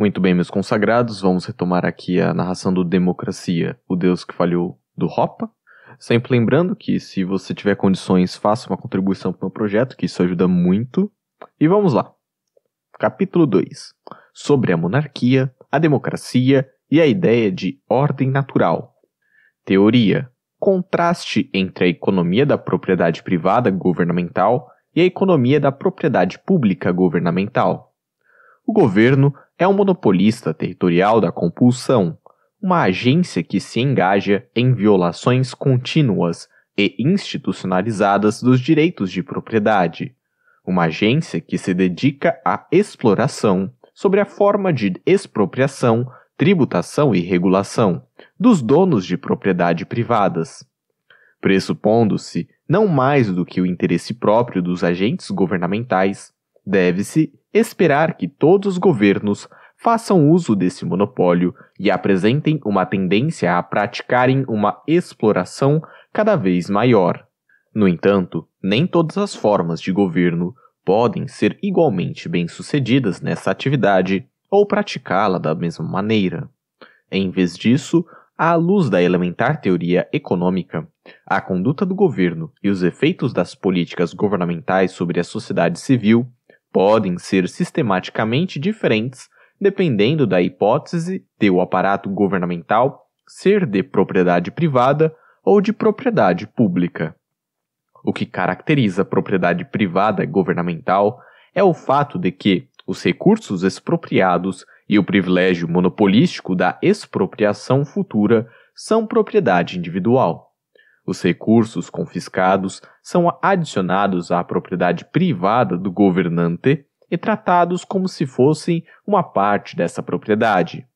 Muito bem, meus consagrados, vamos retomar aqui a narração do Democracia, o Deus que falhou do Ropa. Sempre lembrando que se você tiver condições, faça uma contribuição para o meu projeto, que isso ajuda muito. E vamos lá. Capítulo 2. Sobre a monarquia, a democracia e a ideia de ordem natural. Teoria. Contraste entre a economia da propriedade privada governamental e a economia da propriedade pública governamental. O governo é um monopolista territorial da compulsão, uma agência que se engaja em violações contínuas e institucionalizadas dos direitos de propriedade, uma agência que se dedica à exploração sobre a forma de expropriação, tributação e regulação dos donos de propriedade privadas, pressupondo-se não mais do que o interesse próprio dos agentes governamentais, deve-se esperar que todos os governos façam uso desse monopólio e apresentem uma tendência a praticarem uma exploração cada vez maior. No entanto, nem todas as formas de governo podem ser igualmente bem-sucedidas nessa atividade ou praticá-la da mesma maneira. Em vez disso, à luz da elementar teoria econômica, a conduta do governo e os efeitos das políticas governamentais sobre a sociedade civil podem ser sistematicamente diferentes dependendo da hipótese de o aparato governamental ser de propriedade privada ou de propriedade pública. O que caracteriza a propriedade privada governamental é o fato de que os recursos expropriados e o privilégio monopolístico da expropriação futura são propriedade individual. Os recursos confiscados são adicionados à propriedade privada do governante e tratados como se fossem uma parte dessa propriedade.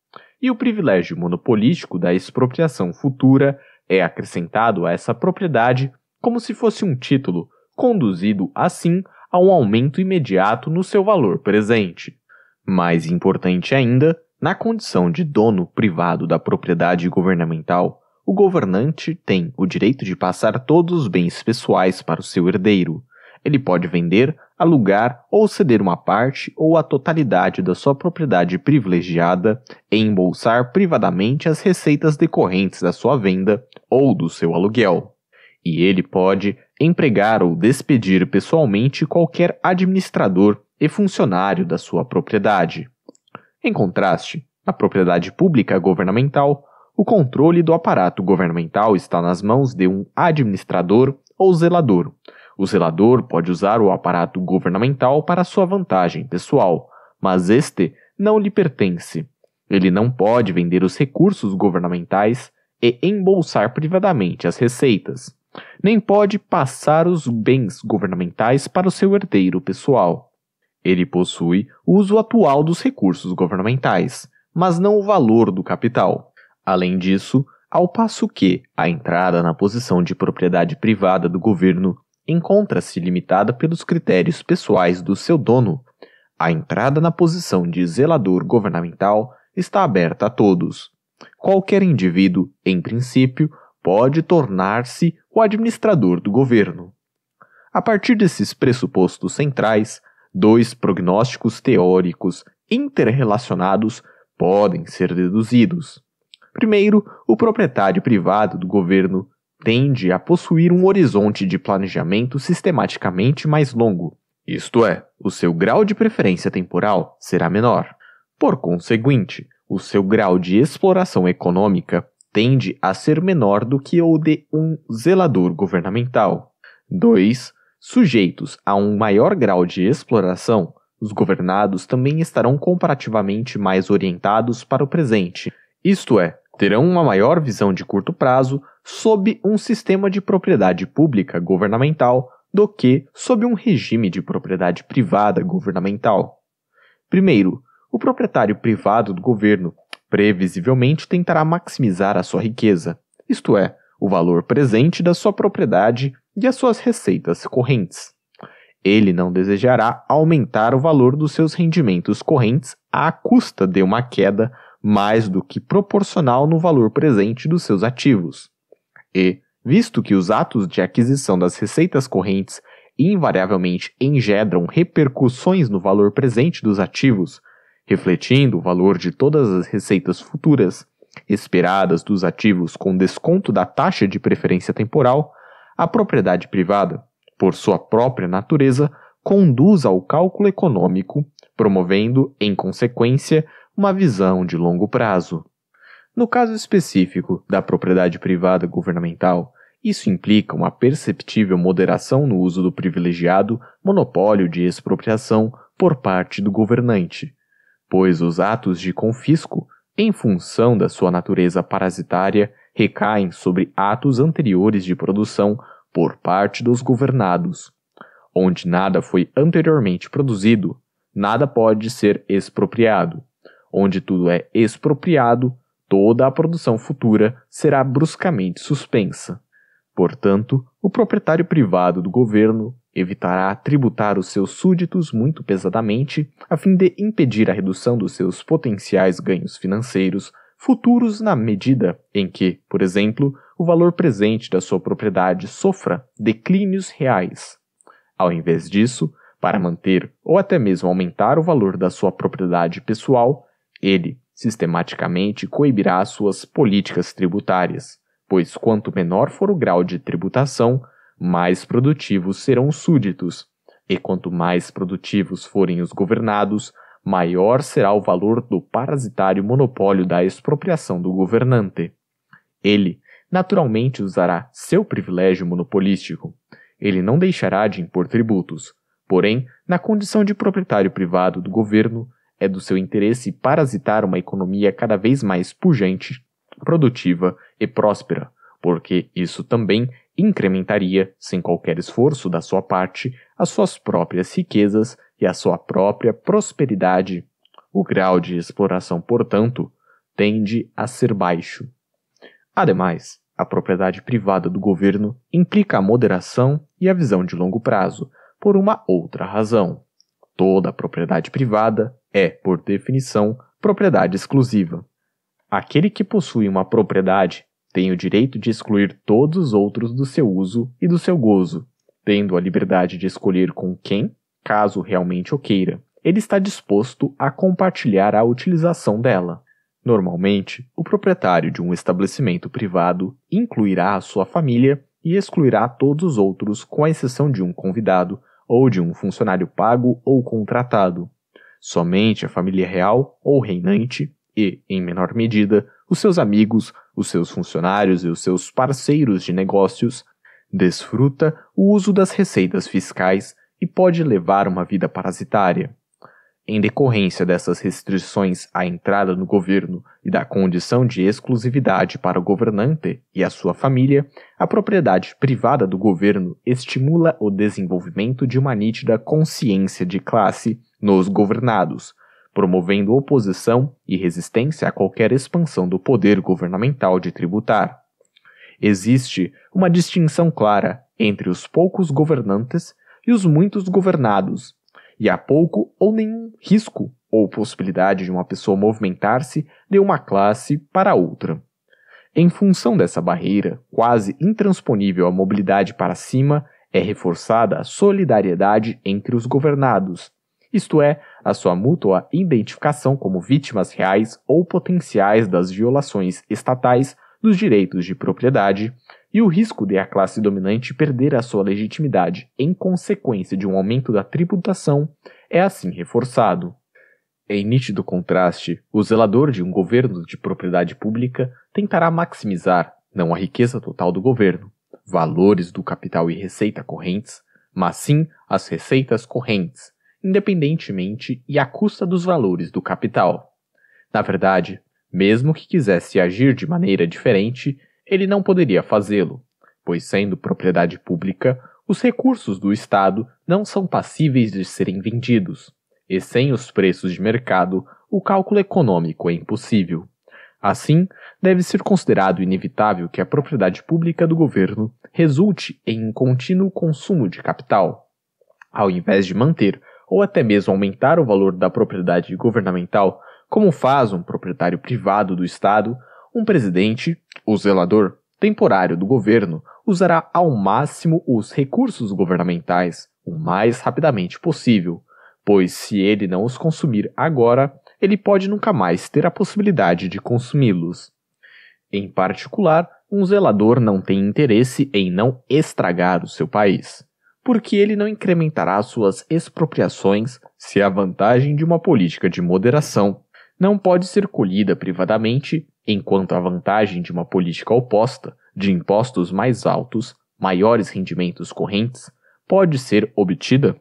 E o privilégio monopolístico da expropriação futura é acrescentado a essa propriedade como se fosse um título, conduzido assim a um aumento imediato no seu valor presente. Mais importante ainda, na condição de dono privado da propriedade governamental, o governante tem o direito de passar todos os bens pessoais para o seu herdeiro. Ele pode vender, alugar ou ceder uma parte ou a totalidade da sua propriedade privilegiada e embolsar privadamente as receitas decorrentes da sua venda ou do seu aluguel. E ele pode empregar ou despedir pessoalmente qualquer administrador e funcionário da sua propriedade. Em contraste, na propriedade pública governamental, o controle do aparato governamental está nas mãos de um administrador ou zelador. O zelador pode usar o aparato governamental para sua vantagem pessoal, mas este não lhe pertence. Ele não pode vender os recursos governamentais e embolsar privadamente as receitas, nem pode passar os bens governamentais para o seu herdeiro pessoal. Ele possui o uso atual dos recursos governamentais, mas não o valor do capital. Além disso, ao passo que a entrada na posição de propriedade privada do governo encontra-se limitada pelos critérios pessoais do seu dono, a entrada na posição de zelador governamental está aberta a todos. Qualquer indivíduo, em princípio, pode tornar-se o administrador do governo. A partir desses pressupostos centrais, dois prognósticos teóricos interrelacionados podem ser deduzidos. Primeiro, o proprietário privado do governo tende a possuir um horizonte de planejamento sistematicamente mais longo, isto é, o seu grau de preferência temporal será menor. Por conseguinte, o seu grau de exploração econômica tende a ser menor do que o de um zelador governamental. 2. Sujeitos a um maior grau de exploração, os governados também estarão comparativamente mais orientados para o presente, isto é, terão uma maior visão de curto prazo sob um sistema de propriedade pública governamental do que sob um regime de propriedade privada governamental. Primeiro, o proprietário privado do governo previsivelmente tentará maximizar a sua riqueza, isto é, o valor presente da sua propriedade e as suas receitas correntes. Ele não desejará aumentar o valor dos seus rendimentos correntes à custa de uma queda mais do que proporcional no valor presente dos seus ativos. E, visto que os atos de aquisição das receitas correntes invariavelmente engendram repercussões no valor presente dos ativos, refletindo o valor de todas as receitas futuras esperadas dos ativos com desconto da taxa de preferência temporal, a propriedade privada, por sua própria natureza, conduz ao cálculo econômico, promovendo, em consequência, uma visão de longo prazo. No caso específico da propriedade privada governamental, isso implica uma perceptível moderação no uso do privilegiado monopólio de expropriação por parte do governante, pois os atos de confisco, em função da sua natureza parasitária, recaem sobre atos anteriores de produção por parte dos governados. Onde nada foi anteriormente produzido, nada pode ser expropriado. Onde tudo é expropriado, toda a produção futura será bruscamente suspensa. Portanto, o proprietário privado do governo evitará tributar os seus súditos muito pesadamente, a fim de impedir a redução dos seus potenciais ganhos financeiros futuros na medida em que, por exemplo, o valor presente da sua propriedade sofra declínios reais. Ao invés disso, para manter ou até mesmo aumentar o valor da sua propriedade pessoal, ele sistematicamente coibirá suas políticas tributárias, pois quanto menor for o grau de tributação, mais produtivos serão os súditos, e quanto mais produtivos forem os governados, maior será o valor do parasitário monopólio da expropriação do governante. Ele, naturalmente, usará seu privilégio monopolístico. Ele não deixará de impor tributos. Porém, na condição de proprietário privado do governo, é do seu interesse parasitar uma economia cada vez mais pujante, produtiva e próspera, porque isso também incrementaria, sem qualquer esforço da sua parte, as suas próprias riquezas e a sua própria prosperidade. O grau de exploração, portanto, tende a ser baixo. Ademais, a propriedade privada do governo implica a moderação e a visão de longo prazo, por uma outra razão. Toda propriedade privada é, por definição, propriedade exclusiva. Aquele que possui uma propriedade tem o direito de excluir todos os outros do seu uso e do seu gozo, tendo a liberdade de escolher com quem, caso realmente o queira, ele está disposto a compartilhar a utilização dela. Normalmente, o proprietário de um estabelecimento privado incluirá a sua família e excluirá todos os outros, com a exceção de um convidado ou de um funcionário pago ou contratado. Somente a família real ou reinante e, em menor medida, os seus amigos, os seus funcionários e os seus parceiros de negócios, desfruta o uso das receitas fiscais e pode levar uma vida parasitária. Em decorrência dessas restrições à entrada no governo e da condição de exclusividade para o governante e a sua família, a propriedade privada do governo estimula o desenvolvimento de uma nítida consciência de classe nos governados, promovendo oposição e resistência a qualquer expansão do poder governamental de tributar. Existe uma distinção clara entre os poucos governantes e os muitos governados, e há pouco ou nenhum risco ou possibilidade de uma pessoa movimentar-se de uma classe para outra. Em função dessa barreira, quase intransponível à mobilidade para cima, é reforçada a solidariedade entre os governados, isto é, a sua mútua identificação como vítimas reais ou potenciais das violações estatais dos direitos de propriedade e o risco de a classe dominante perder a sua legitimidade em consequência de um aumento da tributação é assim reforçado. Em nítido contraste, o zelador de um governo de propriedade pública tentará maximizar não a riqueza total do governo, valores do capital e receita correntes, mas sim as receitas correntes, independentemente e à custa dos valores do capital. Na verdade, mesmo que quisesse agir de maneira diferente, ele não poderia fazê-lo, pois, sendo propriedade pública, os recursos do Estado não são passíveis de serem vendidos, e sem os preços de mercado, o cálculo econômico é impossível. Assim, deve ser considerado inevitável que a propriedade pública do governo resulte em um contínuo consumo de capital. Ao invés de manter ou até mesmo aumentar o valor da propriedade governamental, como faz um proprietário privado do Estado, um presidente, o zelador temporário do governo, usará ao máximo os recursos governamentais o mais rapidamente possível, pois se ele não os consumir agora, ele pode nunca mais ter a possibilidade de consumi-los. Em particular, um zelador não tem interesse em não estragar o seu país, porque ele não incrementará suas expropriações se a vantagem de uma política de moderação não pode ser colhida privadamente, enquanto a vantagem de uma política oposta, de impostos mais altos, maiores rendimentos correntes, pode ser obtida.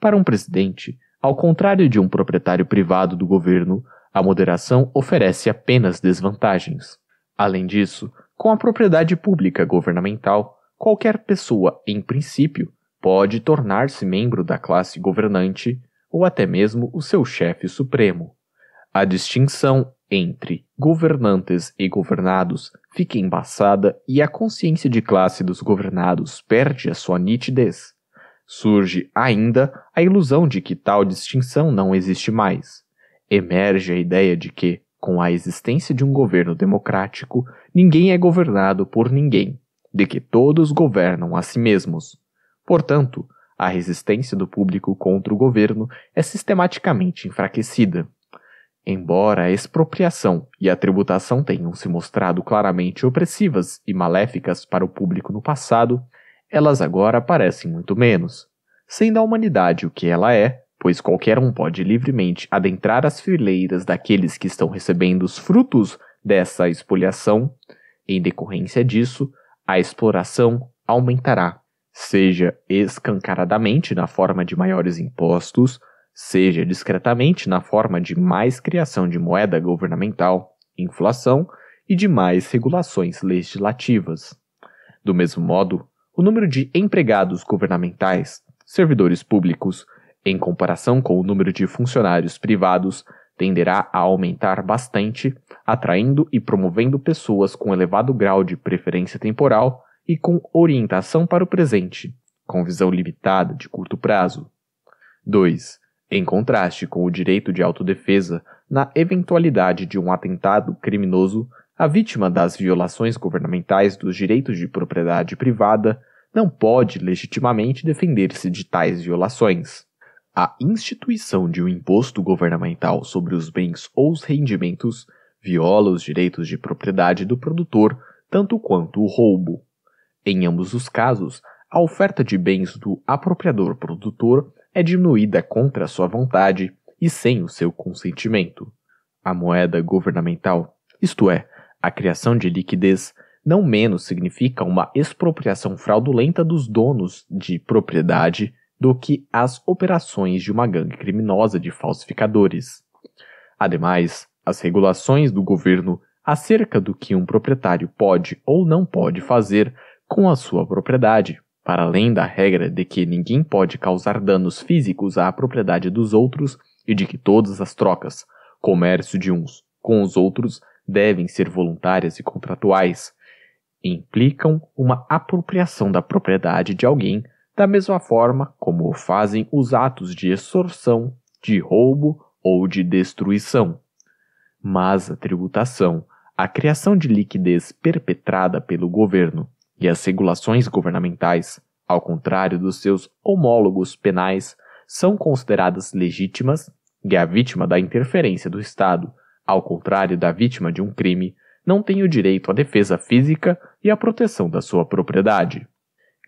Para um presidente, ao contrário de um proprietário privado do governo, a moderação oferece apenas desvantagens. Além disso, com a propriedade pública governamental, qualquer pessoa, em princípio, pode tornar-se membro da classe governante ou até mesmo o seu chefe supremo. A distinção entre governantes e governados fica embaçada e a consciência de classe dos governados perde a sua nitidez. Surge ainda a ilusão de que tal distinção não existe mais. Emerge a ideia de que, com a existência de um governo democrático, ninguém é governado por ninguém, de que todos governam a si mesmos. Portanto, a resistência do público contra o governo é sistematicamente enfraquecida. Embora a expropriação e a tributação tenham se mostrado claramente opressivas e maléficas para o público no passado, elas agora parecem muito menos. Sendo a humanidade o que ela é, pois qualquer um pode livremente adentrar as fileiras daqueles que estão recebendo os frutos dessa expoliação, em decorrência disso, a exploração aumentará, seja escancaradamente na forma de maiores impostos, seja discretamente na forma de mais criação de moeda governamental, inflação e de mais regulações legislativas. Do mesmo modo, o número de empregados governamentais, servidores públicos, em comparação com o número de funcionários privados, tenderá a aumentar bastante, atraindo e promovendo pessoas com elevado grau de preferência temporal e com orientação para o presente, com visão limitada de curto prazo. 2. Em contraste com o direito de autodefesa, na eventualidade de um atentado criminoso, a vítima das violações governamentais dos direitos de propriedade privada não pode legitimamente defender-se de tais violações. A instituição de um imposto governamental sobre os bens ou os rendimentos viola os direitos de propriedade do produtor tanto quanto o roubo. Em ambos os casos, a oferta de bens do apropriador produtor é diminuída contra sua vontade e sem o seu consentimento. A moeda governamental, isto é, a criação de liquidez, não menos significa uma expropriação fraudulenta dos donos de propriedade do que as operações de uma gangue criminosa de falsificadores. Ademais, as regulações do governo acerca do que um proprietário pode ou não pode fazer com a sua propriedade para além da regra de que ninguém pode causar danos físicos à propriedade dos outros e de que todas as trocas, comércio de uns com os outros, devem ser voluntárias e contratuais, implicam uma apropriação da propriedade de alguém da mesma forma como fazem os atos de extorsão, de roubo ou de destruição. Mas a tributação, a criação de liquidez perpetrada pelo governo e as regulações governamentais, ao contrário dos seus homólogos penais, são consideradas legítimas e a vítima da interferência do Estado, ao contrário da vítima de um crime, não tem o direito à defesa física e à proteção da sua propriedade.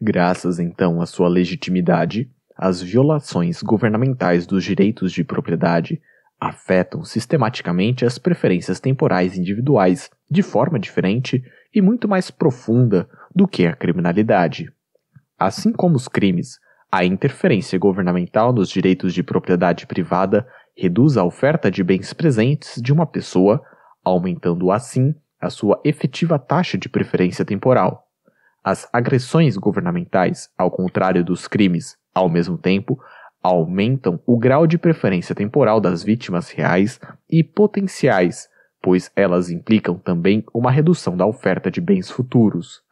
Graças então à sua legitimidade, as violações governamentais dos direitos de propriedade afetam sistematicamente as preferências temporais individuais de forma diferente e muito mais profunda do que a criminalidade. Assim como os crimes, a interferência governamental nos direitos de propriedade privada reduz a oferta de bens presentes de uma pessoa, aumentando assim a sua efetiva taxa de preferência temporal. As agressões governamentais, ao contrário dos crimes, ao mesmo tempo, aumentam o grau de preferência temporal das vítimas reais e potenciais, pois elas implicam também uma redução da oferta de bens futuros.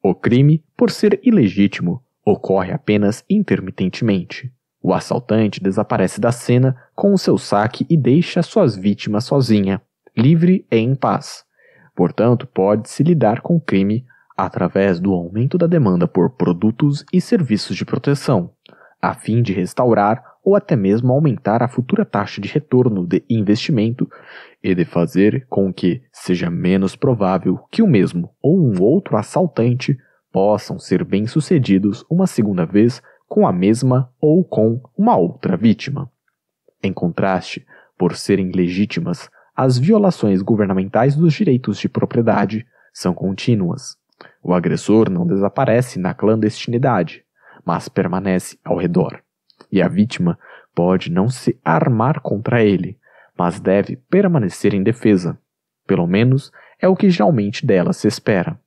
O crime, por ser ilegítimo, ocorre apenas intermitentemente. O assaltante desaparece da cena com o seu saque e deixa suas vítimas sozinha, livre e em paz. Portanto, pode-se lidar com o crime através do aumento da demanda por produtos e serviços de proteção, a fim de restaurar ou até mesmo aumentar a futura taxa de retorno de investimento e de fazer com que seja menos provável que o mesmo ou um outro assaltante possam ser bem-sucedidos uma segunda vez com a mesma ou com uma outra vítima. Em contraste, por serem legítimas, as violações governamentais dos direitos de propriedade são contínuas. O agressor não desaparece na clandestinidade, mas permanece ao redor. E a vítima pode não se armar contra ele, mas deve permanecer em defesa. Pelo menos é o que geralmente dela se espera.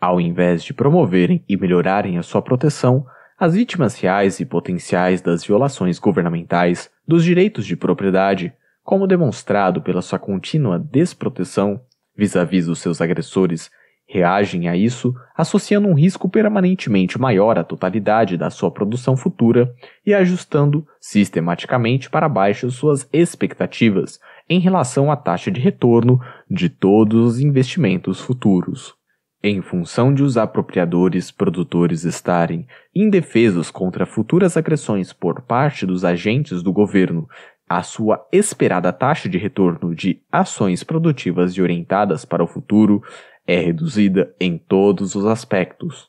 Ao invés de promoverem e melhorarem a sua proteção, as vítimas reais e potenciais das violações governamentais dos direitos de propriedade, como demonstrado pela sua contínua desproteção vis-à-vis -vis dos seus agressores, reagem a isso associando um risco permanentemente maior à totalidade da sua produção futura e ajustando sistematicamente para baixo suas expectativas em relação à taxa de retorno de todos os investimentos futuros. Em função de os apropriadores produtores estarem indefesos contra futuras agressões por parte dos agentes do governo, a sua esperada taxa de retorno de ações produtivas e orientadas para o futuro é reduzida em todos os aspectos.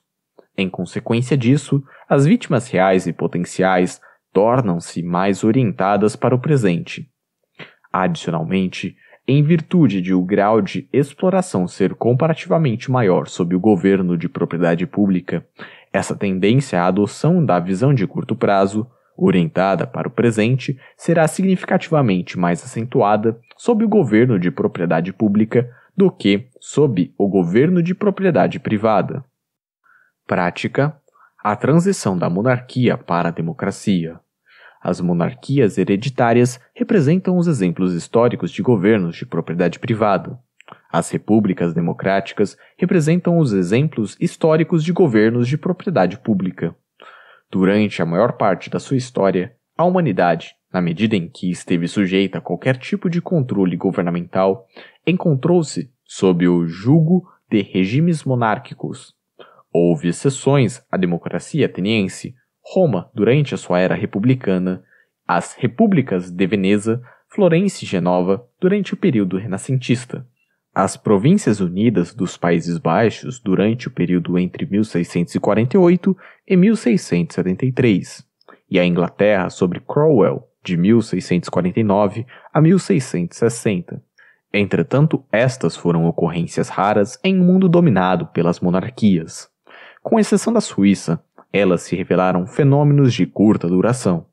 Em consequência disso, as vítimas reais e potenciais tornam-se mais orientadas para o presente. Adicionalmente, em virtude de o grau de exploração ser comparativamente maior sob o governo de propriedade pública, essa tendência à adoção da visão de curto prazo, orientada para o presente, será significativamente mais acentuada sob o governo de propriedade pública do que sob o governo de propriedade privada. Prática: a transição da monarquia para a democracia. As monarquias hereditárias representam os exemplos históricos de governos de propriedade privada. As repúblicas democráticas representam os exemplos históricos de governos de propriedade pública. Durante a maior parte da sua história, a humanidade, na medida em que esteve sujeita a qualquer tipo de controle governamental, encontrou-se sob o jugo de regimes monárquicos. Houve exceções à democracia ateniense, Roma durante a sua era republicana, as repúblicas de Veneza, Florença e Genova durante o período renascentista. As Províncias Unidas dos Países Baixos durante o período entre 1648 e 1673, e a Inglaterra sobre Cromwell de 1649 a 1660. Entretanto, estas foram ocorrências raras em um mundo dominado pelas monarquias. Com exceção da Suíça, elas se revelaram fenômenos de curta duração.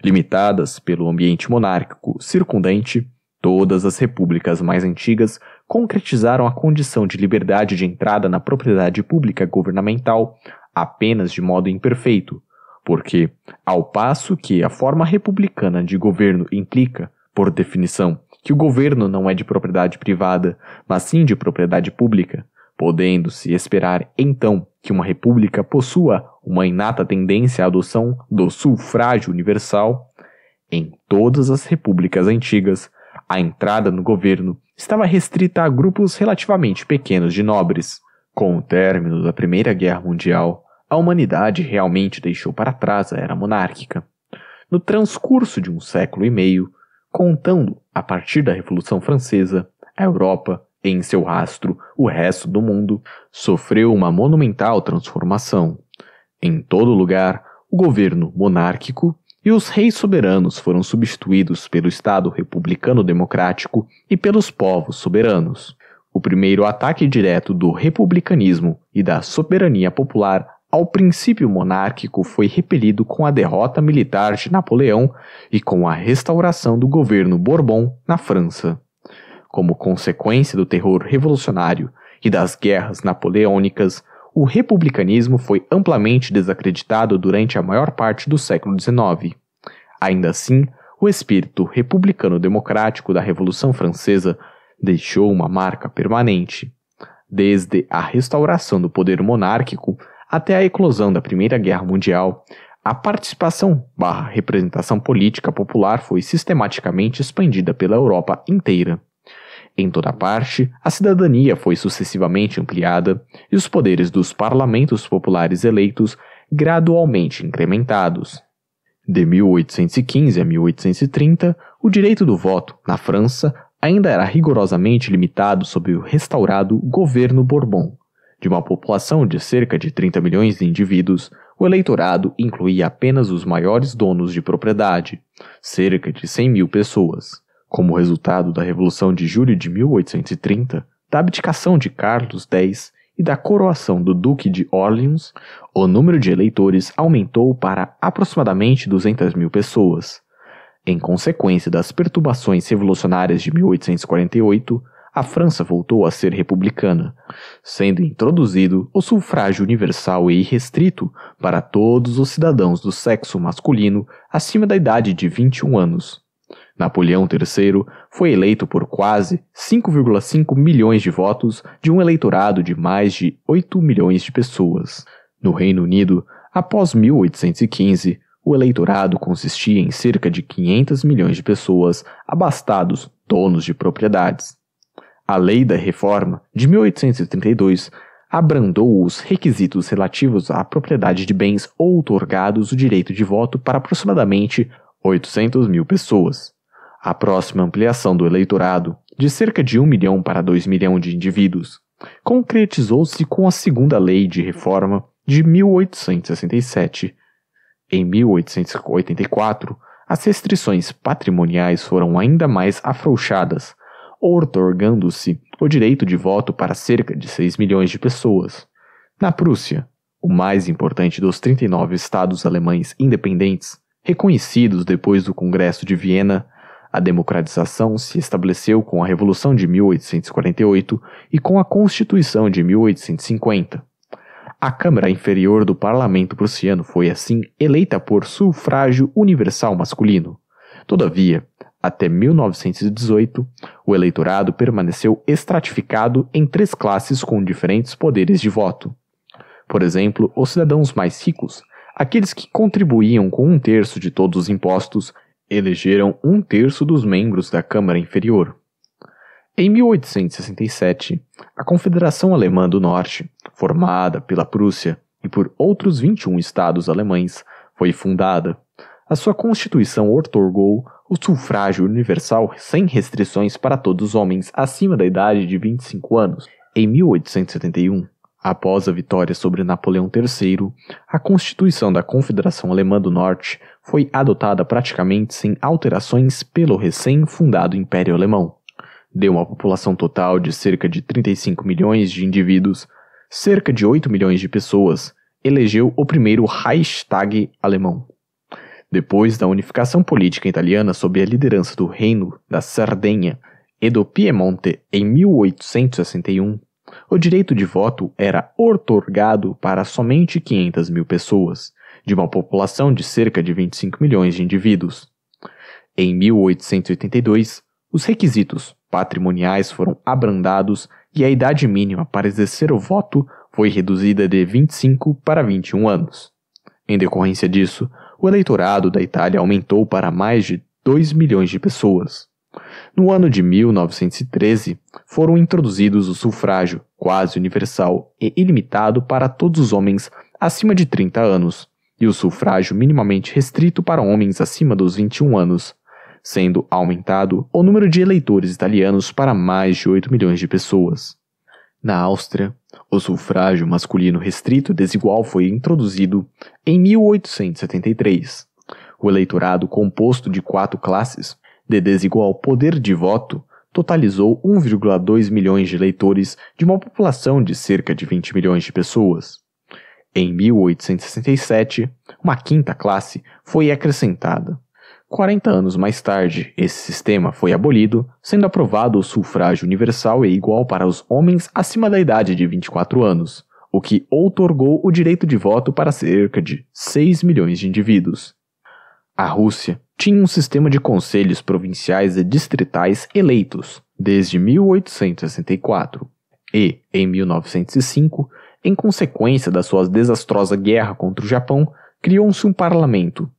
Limitadas pelo ambiente monárquico circundante, todas as repúblicas mais antigas concretizaram a condição de liberdade de entrada na propriedade pública governamental apenas de modo imperfeito, porque, ao passo que a forma republicana de governo implica, por definição, que o governo não é de propriedade privada, mas sim de propriedade pública, podendo-se esperar então que uma república possua uma inata tendência à adoção do sufrágio universal, em todas as repúblicas antigas, a entrada no governo estava restrita a grupos relativamente pequenos de nobres. Com o término da Primeira Guerra Mundial, a humanidade realmente deixou para trás a era monárquica. No transcurso de um século e meio, contando a partir da Revolução Francesa, a Europa, e em seu rastro o resto do mundo, sofreu uma monumental transformação. Em todo lugar, o governo monárquico e os reis soberanos foram substituídos pelo Estado republicano democrático e pelos povos soberanos. O primeiro ataque direto do republicanismo e da soberania popular ao princípio monárquico foi repelido com a derrota militar de Napoleão e com a restauração do governo Bourbon na França. Como consequência do terror revolucionário e das guerras napoleônicas, o republicanismo foi amplamente desacreditado durante a maior parte do século XIX. Ainda assim, o espírito republicano-democrático da Revolução Francesa deixou uma marca permanente. Desde a restauração do poder monárquico, até a eclosão da Primeira Guerra Mundial, a participação barra representação política popular foi sistematicamente expandida pela Europa inteira. Em toda parte, a cidadania foi sucessivamente ampliada e os poderes dos parlamentos populares eleitos gradualmente incrementados. De 1815 a 1830, o direito do voto, na França, ainda era rigorosamente limitado sob o restaurado governo Bourbon. De uma população de cerca de 30 milhões de indivíduos, o eleitorado incluía apenas os maiores donos de propriedade, cerca de 100 mil pessoas. Como resultado da Revolução de Julho de 1830, da abdicação de Carlos X e da coroação do Duque de Orleans, o número de eleitores aumentou para aproximadamente 200 mil pessoas. Em consequência das perturbações revolucionárias de 1848, a França voltou a ser republicana, sendo introduzido o sufrágio universal e irrestrito para todos os cidadãos do sexo masculino acima da idade de 21 anos. Napoleão III foi eleito por quase 5,5 milhões de votos de um eleitorado de mais de 8 milhões de pessoas. No Reino Unido, após 1815, o eleitorado consistia em cerca de 500 milhões de pessoas abastados, donos de propriedades. A Lei da Reforma, de 1832, abrandou os requisitos relativos à propriedade de bens outorgados o direito de voto para aproximadamente 800 mil pessoas. A próxima ampliação do eleitorado, de cerca de 1 milhão para 2 milhões de indivíduos, concretizou-se com a Segunda Lei de Reforma de 1867. Em 1884, as restrições patrimoniais foram ainda mais afrouxadas, outorgando-se o direito de voto para cerca de 6 milhões de pessoas. Na Prússia, o mais importante dos 39 estados alemães independentes, reconhecidos depois do Congresso de Viena, a democratização se estabeleceu com a Revolução de 1848 e com a Constituição de 1850. A Câmara Inferior do Parlamento prussiano foi, assim, eleita por sufrágio universal masculino. Todavia, até 1918, o eleitorado permaneceu estratificado em três classes com diferentes poderes de voto. Por exemplo, os cidadãos mais ricos, aqueles que contribuíam com um terço de todos os impostos, elegeram um terço dos membros da Câmara Inferior. Em 1867, a Confederação Alemã do Norte, formada pela Prússia e por outros 21 estados alemães, foi fundada. A sua constituição otorgou o sufrágio universal sem restrições para todos os homens acima da idade de 25 anos. Em 1871, após a vitória sobre Napoleão III, a Constituição da Confederação Alemã do Norte foi adotada praticamente sem alterações pelo recém-fundado Império Alemão. Deu uma população total de cerca de 35 milhões de indivíduos, cerca de 8 milhões de pessoas, elegeu o primeiro Reichstag alemão. Depois da unificação política italiana sob a liderança do Reino da Sardenha e do Piemonte em 1861, o direito de voto era otorgado para somente 500 mil pessoas, de uma população de cerca de 25 milhões de indivíduos. Em 1882, os requisitos patrimoniais foram abrandados e a idade mínima para exercer o voto foi reduzida de 25 para 21 anos. Em decorrência disso, o eleitorado da Itália aumentou para mais de 2 milhões de pessoas. No ano de 1913, foram introduzidos o sufrágio quase universal e ilimitado para todos os homens acima de 30 anos, e o sufrágio minimamente restrito para homens acima dos 21 anos, sendo aumentado o número de eleitores italianos para mais de 8 milhões de pessoas. Na Áustria, o sufrágio masculino restrito desigual foi introduzido em 1873. O eleitorado, composto de quatro classes, de desigual poder de voto, totalizou 1,2 milhões de eleitores de uma população de cerca de 20 milhões de pessoas. Em 1867, uma quinta classe foi acrescentada, 40 anos mais tarde, esse sistema foi abolido, sendo aprovado o sufrágio universal e igual para os homens acima da idade de 24 anos, o que outorgou o direito de voto para cerca de 6 milhões de indivíduos. A Rússia tinha um sistema de conselhos provinciais e distritais eleitos desde 1864 e, em 1905, em consequência da sua desastrosa guerra contra o Japão, criou-se um parlamento,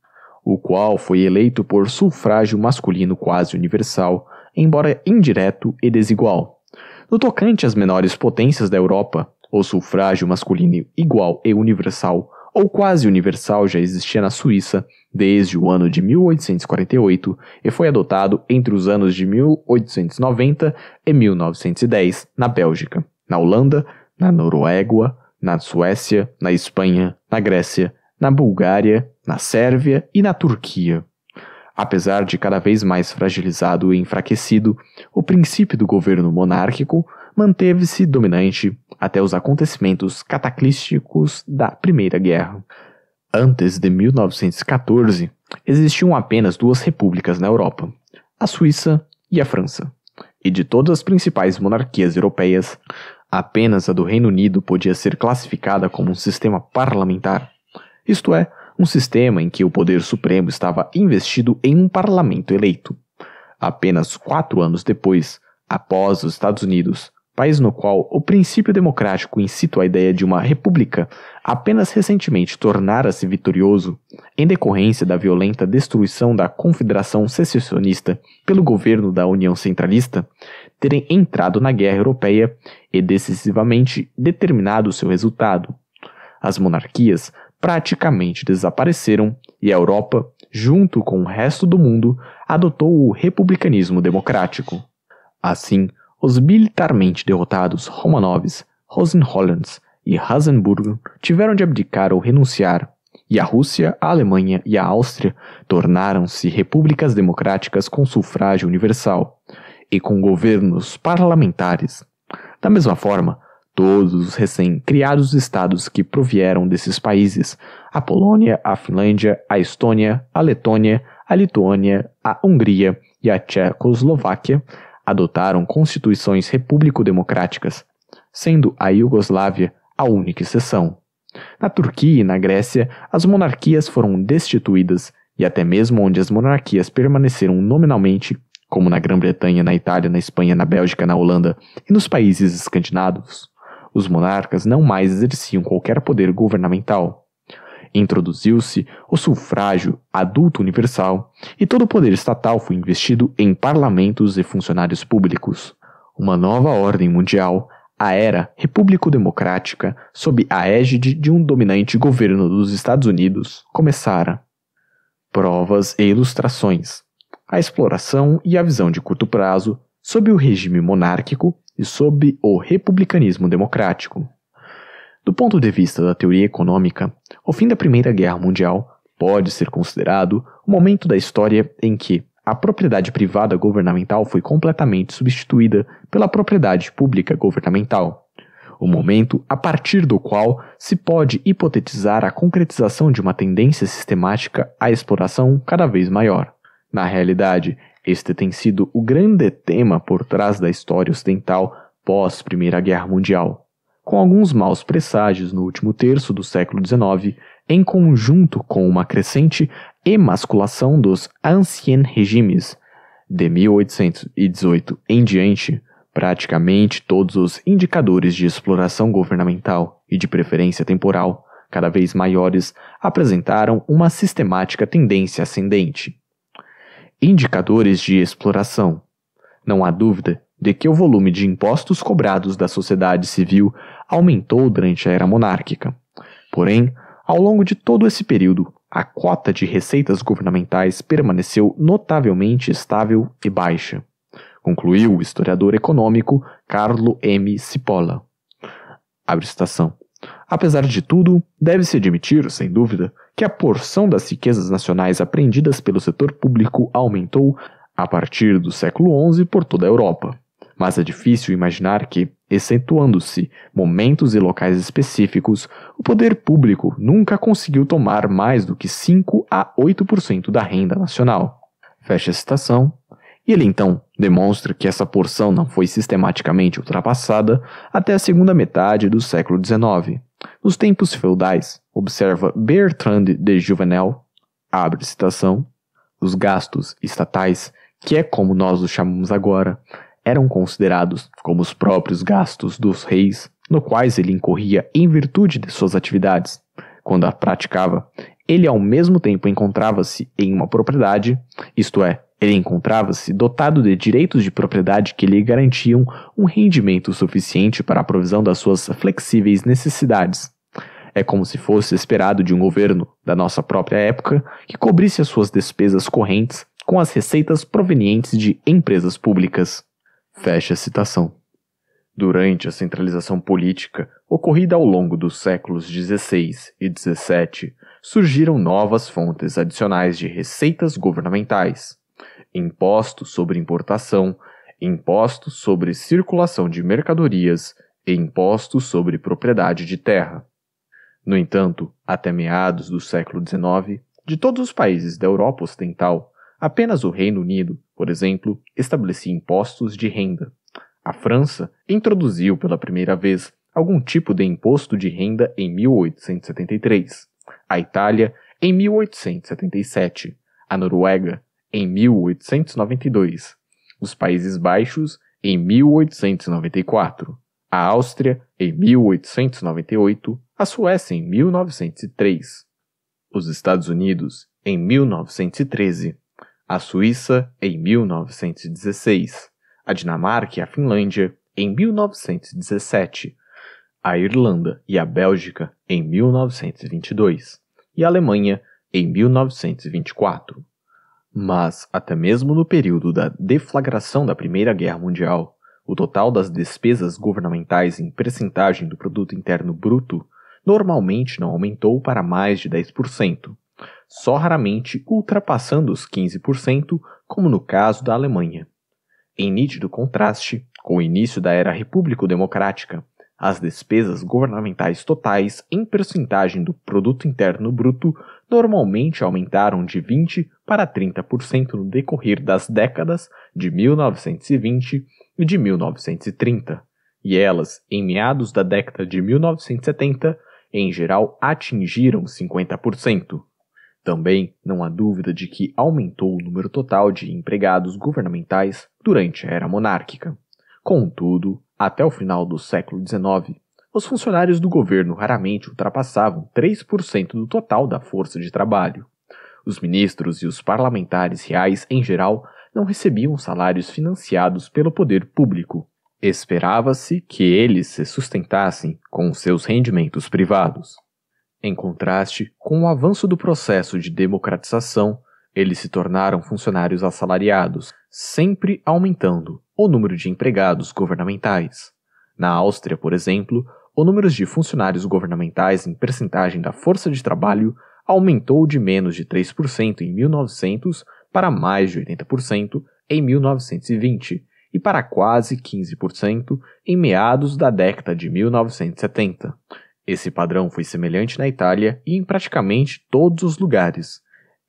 o qual foi eleito por sufrágio masculino quase universal, embora indireto e desigual. No tocante às menores potências da Europa, o sufrágio masculino igual e universal ou quase universal já existia na Suíça desde o ano de 1848 e foi adotado entre os anos de 1890 e 1910 na Bélgica, na Holanda, na Noruega, na Suécia, na Espanha, na Grécia, na Bulgária, na Sérvia e na Turquia. Apesar de cada vez mais fragilizado e enfraquecido, o princípio do governo monárquico manteve-se dominante até os acontecimentos cataclísticos da Primeira Guerra. Antes de 1914, existiam apenas duas repúblicas na Europa, a Suíça e a França. E de todas as principais monarquias europeias, apenas a do Reino Unido podia ser classificada como um sistema parlamentar, isto é, um sistema em que o poder supremo estava investido em um parlamento eleito. Apenas quatro anos depois, após os Estados Unidos, país no qual o princípio democrático incita a ideia de uma república apenas recentemente tornara-se vitorioso em decorrência da violenta destruição da Confederação Secessionista pelo governo da União Centralista, terem entrado na guerra europeia e decisivamente determinado seu resultado. As monarquias praticamente desapareceram e a Europa, junto com o resto do mundo, adotou o republicanismo democrático. Assim, os militarmente derrotados Romanovs, Hohenzollern e Hasenburg tiveram de abdicar ou renunciar, e a Rússia, a Alemanha e a Áustria tornaram-se repúblicas democráticas com sufrágio universal e com governos parlamentares. Da mesma forma, todos os recém-criados estados que provieram desses países, a Polônia, a Finlândia, a Estônia, a Letônia, a Lituânia, a Hungria e a Tchecoslováquia, adotaram constituições repúblico-democráticas, sendo a Iugoslávia a única exceção. Na Turquia e na Grécia, as monarquias foram destituídas e até mesmo onde as monarquias permaneceram nominalmente, como na Grã-Bretanha, na Itália, na Espanha, na Bélgica, na Holanda e nos países escandinavos, os monarcas não mais exerciam qualquer poder governamental. Introduziu-se o sufrágio adulto universal e todo o poder estatal foi investido em parlamentos e funcionários públicos. Uma nova ordem mundial, a era repúblico-democrática, sob a égide de um dominante governo dos Estados Unidos, começara. Provas e ilustrações. A exploração e a visão de curto prazo, sob o regime monárquico e sob o republicanismo democrático. Do ponto de vista da teoria econômica, o fim da Primeira Guerra Mundial pode ser considerado o momento da história em que a propriedade privada governamental foi completamente substituída pela propriedade pública governamental. O momento a partir do qual se pode hipotetizar a concretização de uma tendência sistemática à exploração cada vez maior. Na realidade, este tem sido o grande tema por trás da história ocidental pós Primeira Guerra Mundial com alguns maus presságios no último terço do século XIX, em conjunto com uma crescente emasculação dos ancien regimes. De 1818 em diante, praticamente todos os indicadores de exploração governamental e de preferência temporal, cada vez maiores, apresentaram uma sistemática tendência ascendente. Indicadores de exploração. Não há dúvida de que o volume de impostos cobrados da sociedade civil aumentou durante a era monárquica. Porém, ao longo de todo esse período, a cota de receitas governamentais permaneceu notavelmente estável e baixa, concluiu o historiador econômico Carlo M. Cipolla. Apesar de tudo, deve-se admitir, sem dúvida, que a porção das riquezas nacionais apreendidas pelo setor público aumentou a partir do século XI por toda a Europa mas é difícil imaginar que, excetuando-se momentos e locais específicos, o poder público nunca conseguiu tomar mais do que 5 a 8% da renda nacional. Fecha a citação. E ele então demonstra que essa porção não foi sistematicamente ultrapassada até a segunda metade do século XIX. Nos tempos feudais, observa Bertrand de Juvenel, abre citação, os gastos estatais, que é como nós os chamamos agora, eram considerados como os próprios gastos dos reis, no quais ele incorria em virtude de suas atividades. Quando a praticava, ele ao mesmo tempo encontrava-se em uma propriedade, isto é, ele encontrava-se dotado de direitos de propriedade que lhe garantiam um rendimento suficiente para a provisão das suas flexíveis necessidades. É como se fosse esperado de um governo da nossa própria época que cobrisse as suas despesas correntes com as receitas provenientes de empresas públicas. Fecha a citação. Durante a centralização política ocorrida ao longo dos séculos XVI e XVII, surgiram novas fontes adicionais de receitas governamentais, impostos sobre importação, impostos sobre circulação de mercadorias e impostos sobre propriedade de terra. No entanto, até meados do século XIX, de todos os países da Europa Ocidental, apenas o Reino Unido, por exemplo, estabelecia impostos de renda. A França introduziu pela primeira vez algum tipo de imposto de renda em 1873, a Itália em 1877, a Noruega em 1892, os Países Baixos em 1894, a Áustria em 1898, a Suécia em 1903, os Estados Unidos em 1913, a Suíça em 1916, a Dinamarca e a Finlândia em 1917, a Irlanda e a Bélgica em 1922 e a Alemanha em 1924. Mas, até mesmo no período da deflagração da Primeira Guerra Mundial, o total das despesas governamentais em percentagem do produto interno bruto normalmente não aumentou para mais de 10%, só raramente ultrapassando os 15%, como no caso da Alemanha. Em nítido contraste com o início da era repúblico-democrática, as despesas governamentais totais em percentagem do produto interno bruto normalmente aumentaram de 20 para 30% no decorrer das décadas de 1920 e de 1930, e elas, em meados da década de 1970, em geral atingiram 50%. Também não há dúvida de que aumentou o número total de empregados governamentais durante a era monárquica. Contudo, até o final do século XIX, os funcionários do governo raramente ultrapassavam 3% do total da força de trabalho. Os ministros e os parlamentares reais, em geral, não recebiam salários financiados pelo poder público. Esperava-se que eles se sustentassem com seus rendimentos privados. Em contraste com o avanço do processo de democratização, eles se tornaram funcionários assalariados, sempre aumentando o número de empregados governamentais. Na Áustria, por exemplo, o número de funcionários governamentais em percentagem da força de trabalho aumentou de menos de 3% em 1900 para mais de 80% em 1920 e para quase 15% em meados da década de 1970. Esse padrão foi semelhante na Itália e em praticamente todos os lugares.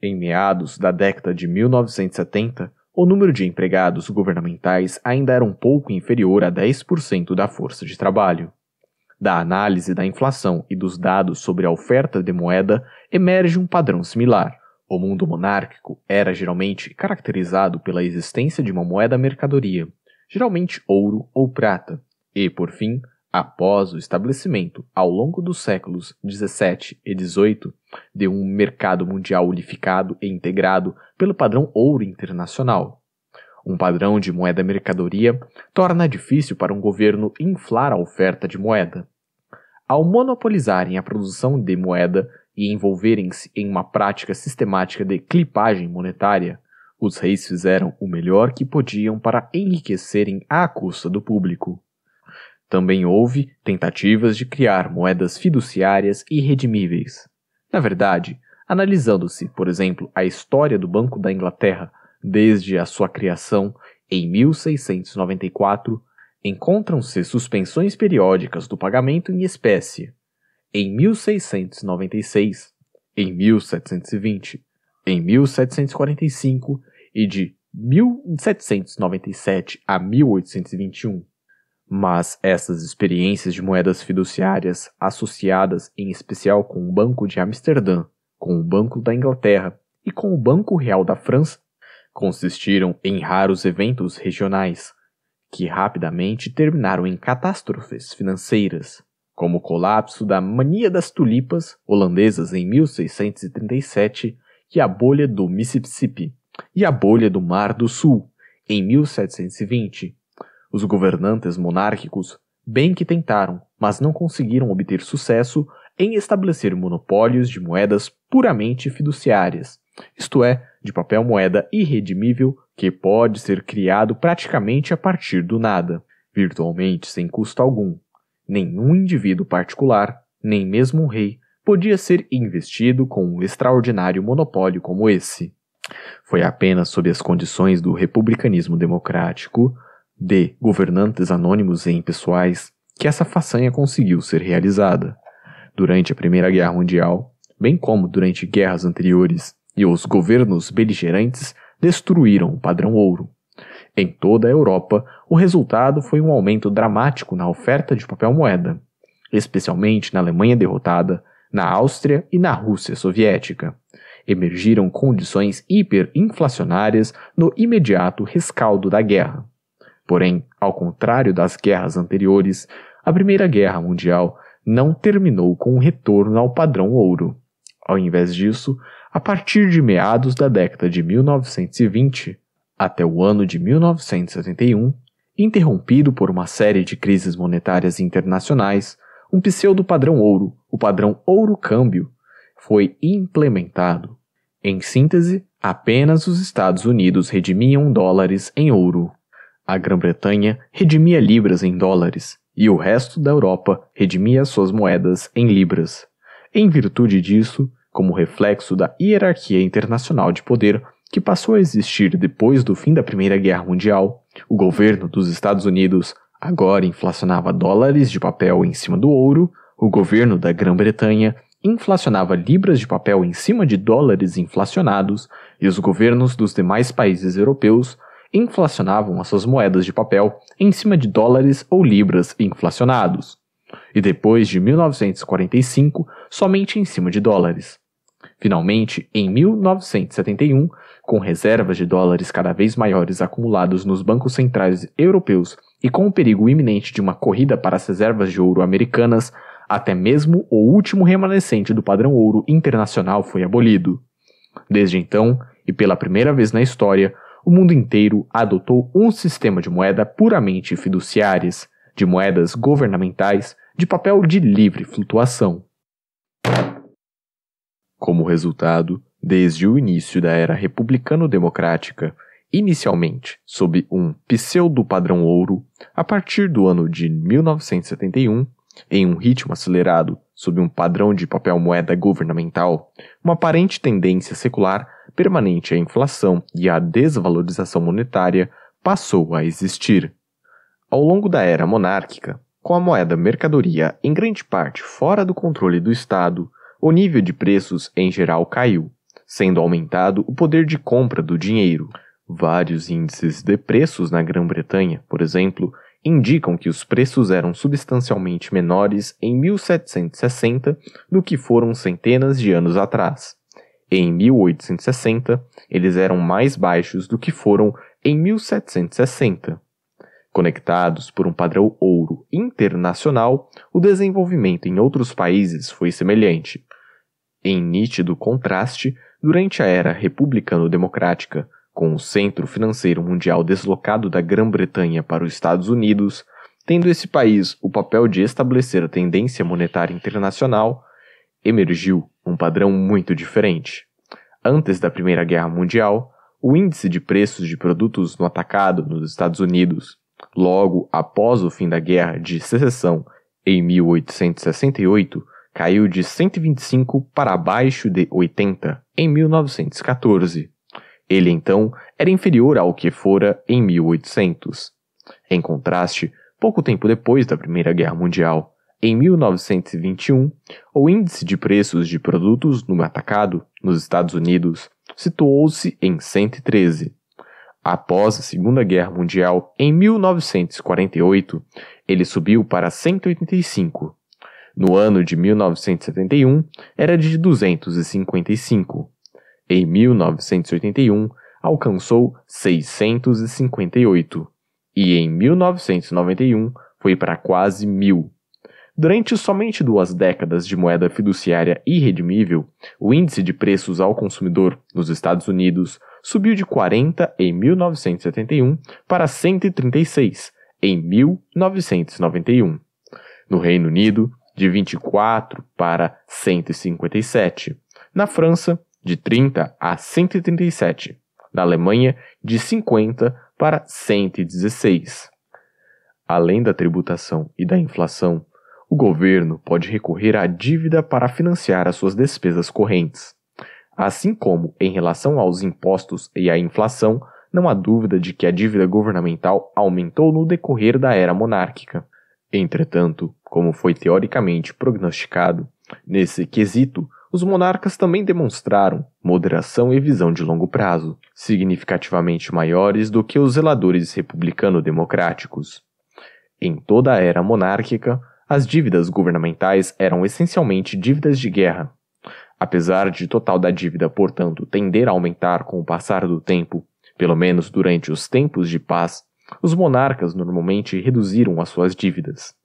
Em meados da década de 1970, o número de empregados governamentais ainda era um pouco inferior a 10% da força de trabalho. Da análise da inflação e dos dados sobre a oferta de moeda emerge um padrão similar. O mundo monárquico era geralmente caracterizado pela existência de uma moeda mercadoria, geralmente ouro ou prata, e, por fim, após o estabelecimento, ao longo dos séculos XVII e XVIII, de um mercado mundial unificado e integrado pelo padrão ouro internacional. Um padrão de moeda mercadoria torna difícil para um governo inflar a oferta de moeda. Ao monopolizarem a produção de moeda e envolverem-se em uma prática sistemática de clipagem monetária, os reis fizeram o melhor que podiam para enriquecerem à custa do público. Também houve tentativas de criar moedas fiduciárias irredimíveis. Na verdade, analisando-se, por exemplo, a história do Banco da Inglaterra Desde a sua criação, em 1694, encontram-se suspensões periódicas do pagamento em espécie. Em 1696, em 1720, em 1745 e de 1797 a 1821. Mas essas experiências de moedas fiduciárias, associadas em especial com o Banco de Amsterdã, com o Banco da Inglaterra e com o Banco Real da França, consistiram em raros eventos regionais, que rapidamente terminaram em catástrofes financeiras, como o colapso da Mania das Tulipas holandesas em 1637 e a bolha do Mississippi e a bolha do Mar do Sul em 1720. Os governantes monárquicos bem que tentaram, mas não conseguiram obter sucesso em estabelecer monopólios de moedas puramente fiduciárias, isto é, de papel moeda irredimível que pode ser criado praticamente a partir do nada, virtualmente sem custo algum. Nenhum indivíduo particular, nem mesmo um rei, podia ser investido com um extraordinário monopólio como esse. Foi apenas sob as condições do republicanismo democrático, de governantes anônimos e impessoais, que essa façanha conseguiu ser realizada. Durante a Primeira Guerra Mundial, bem como durante guerras anteriores, e os governos beligerantes destruíram o padrão ouro. Em toda a Europa, o resultado foi um aumento dramático na oferta de papel moeda, especialmente na Alemanha derrotada, na Áustria e na Rússia soviética. Emergiram condições hiperinflacionárias no imediato rescaldo da guerra. Porém, ao contrário das guerras anteriores, a Primeira Guerra Mundial não terminou com um retorno ao padrão ouro. Ao invés disso, a partir de meados da década de 1920 até o ano de 1971, interrompido por uma série de crises monetárias internacionais, um pseudo-padrão ouro, o padrão ouro-câmbio, foi implementado. Em síntese, apenas os Estados Unidos redimiam dólares em ouro. A Grã-Bretanha redimia libras em dólares e o resto da Europa redimia suas moedas em libras. Em virtude disso, como reflexo da hierarquia internacional de poder que passou a existir depois do fim da Primeira Guerra Mundial, o governo dos Estados Unidos agora inflacionava dólares de papel em cima do ouro, o governo da Grã-Bretanha inflacionava libras de papel em cima de dólares inflacionados e os governos dos demais países europeus inflacionavam as suas moedas de papel em cima de dólares ou libras inflacionados. E depois de 1945, somente em cima de dólares. Finalmente, em 1971, com reservas de dólares cada vez maiores acumulados nos bancos centrais europeus e com o perigo iminente de uma corrida para as reservas de ouro americanas, até mesmo o último remanescente do padrão ouro internacional foi abolido. Desde então, e pela primeira vez na história, o mundo inteiro adotou um sistema de moeda puramente fiduciárias, de moedas governamentais, de papel de livre flutuação. Como resultado, desde o início da era republicano-democrática, inicialmente sob um pseudo-padrão ouro, a partir do ano de 1971, em um ritmo acelerado sob um padrão de papel-moeda governamental, uma aparente tendência secular permanente à inflação e à desvalorização monetária passou a existir. Ao longo da era monárquica, com a moeda mercadoria em grande parte fora do controle do Estado, o nível de preços em geral caiu, sendo aumentado o poder de compra do dinheiro. Vários índices de preços na Grã-Bretanha, por exemplo, indicam que os preços eram substancialmente menores em 1760 do que foram centenas de anos atrás. Em 1860, eles eram mais baixos do que foram em 1760. Conectados por um padrão ouro internacional, o desenvolvimento em outros países foi semelhante. Em nítido contraste, durante a era republicano-democrática, com o centro financeiro mundial deslocado da Grã-Bretanha para os Estados Unidos, tendo esse país o papel de estabelecer a tendência monetária internacional, emergiu um padrão muito diferente. Antes da Primeira Guerra Mundial, o índice de preços de produtos no atacado nos Estados Unidos Logo após o fim da Guerra de Secessão, em 1868, caiu de 125 para abaixo de 80 em 1914. Ele então era inferior ao que fora em 1800. Em contraste, pouco tempo depois da Primeira Guerra Mundial, em 1921, o índice de preços de produtos no atacado nos Estados Unidos situou-se em 113, Após a Segunda Guerra Mundial, em 1948, ele subiu para 185. No ano de 1971, era de 255. Em 1981, alcançou 658. E em 1991, foi para quase mil. Durante somente duas décadas de moeda fiduciária irredimível, o índice de preços ao consumidor nos Estados Unidos subiu de 40 em 1971 para 136 em 1991. No Reino Unido, de 24 para 157. Na França, de 30 a 137. Na Alemanha, de 50 para 116. Além da tributação e da inflação, o governo pode recorrer à dívida para financiar as suas despesas correntes. Assim como em relação aos impostos e à inflação, não há dúvida de que a dívida governamental aumentou no decorrer da era monárquica. Entretanto, como foi teoricamente prognosticado, nesse quesito, os monarcas também demonstraram moderação e visão de longo prazo, significativamente maiores do que os zeladores republicano-democráticos. Em toda a era monárquica, as dívidas governamentais eram essencialmente dívidas de guerra. Apesar de total da dívida, portanto, tender a aumentar com o passar do tempo, pelo menos durante os tempos de paz, os monarcas normalmente reduziram as suas dívidas.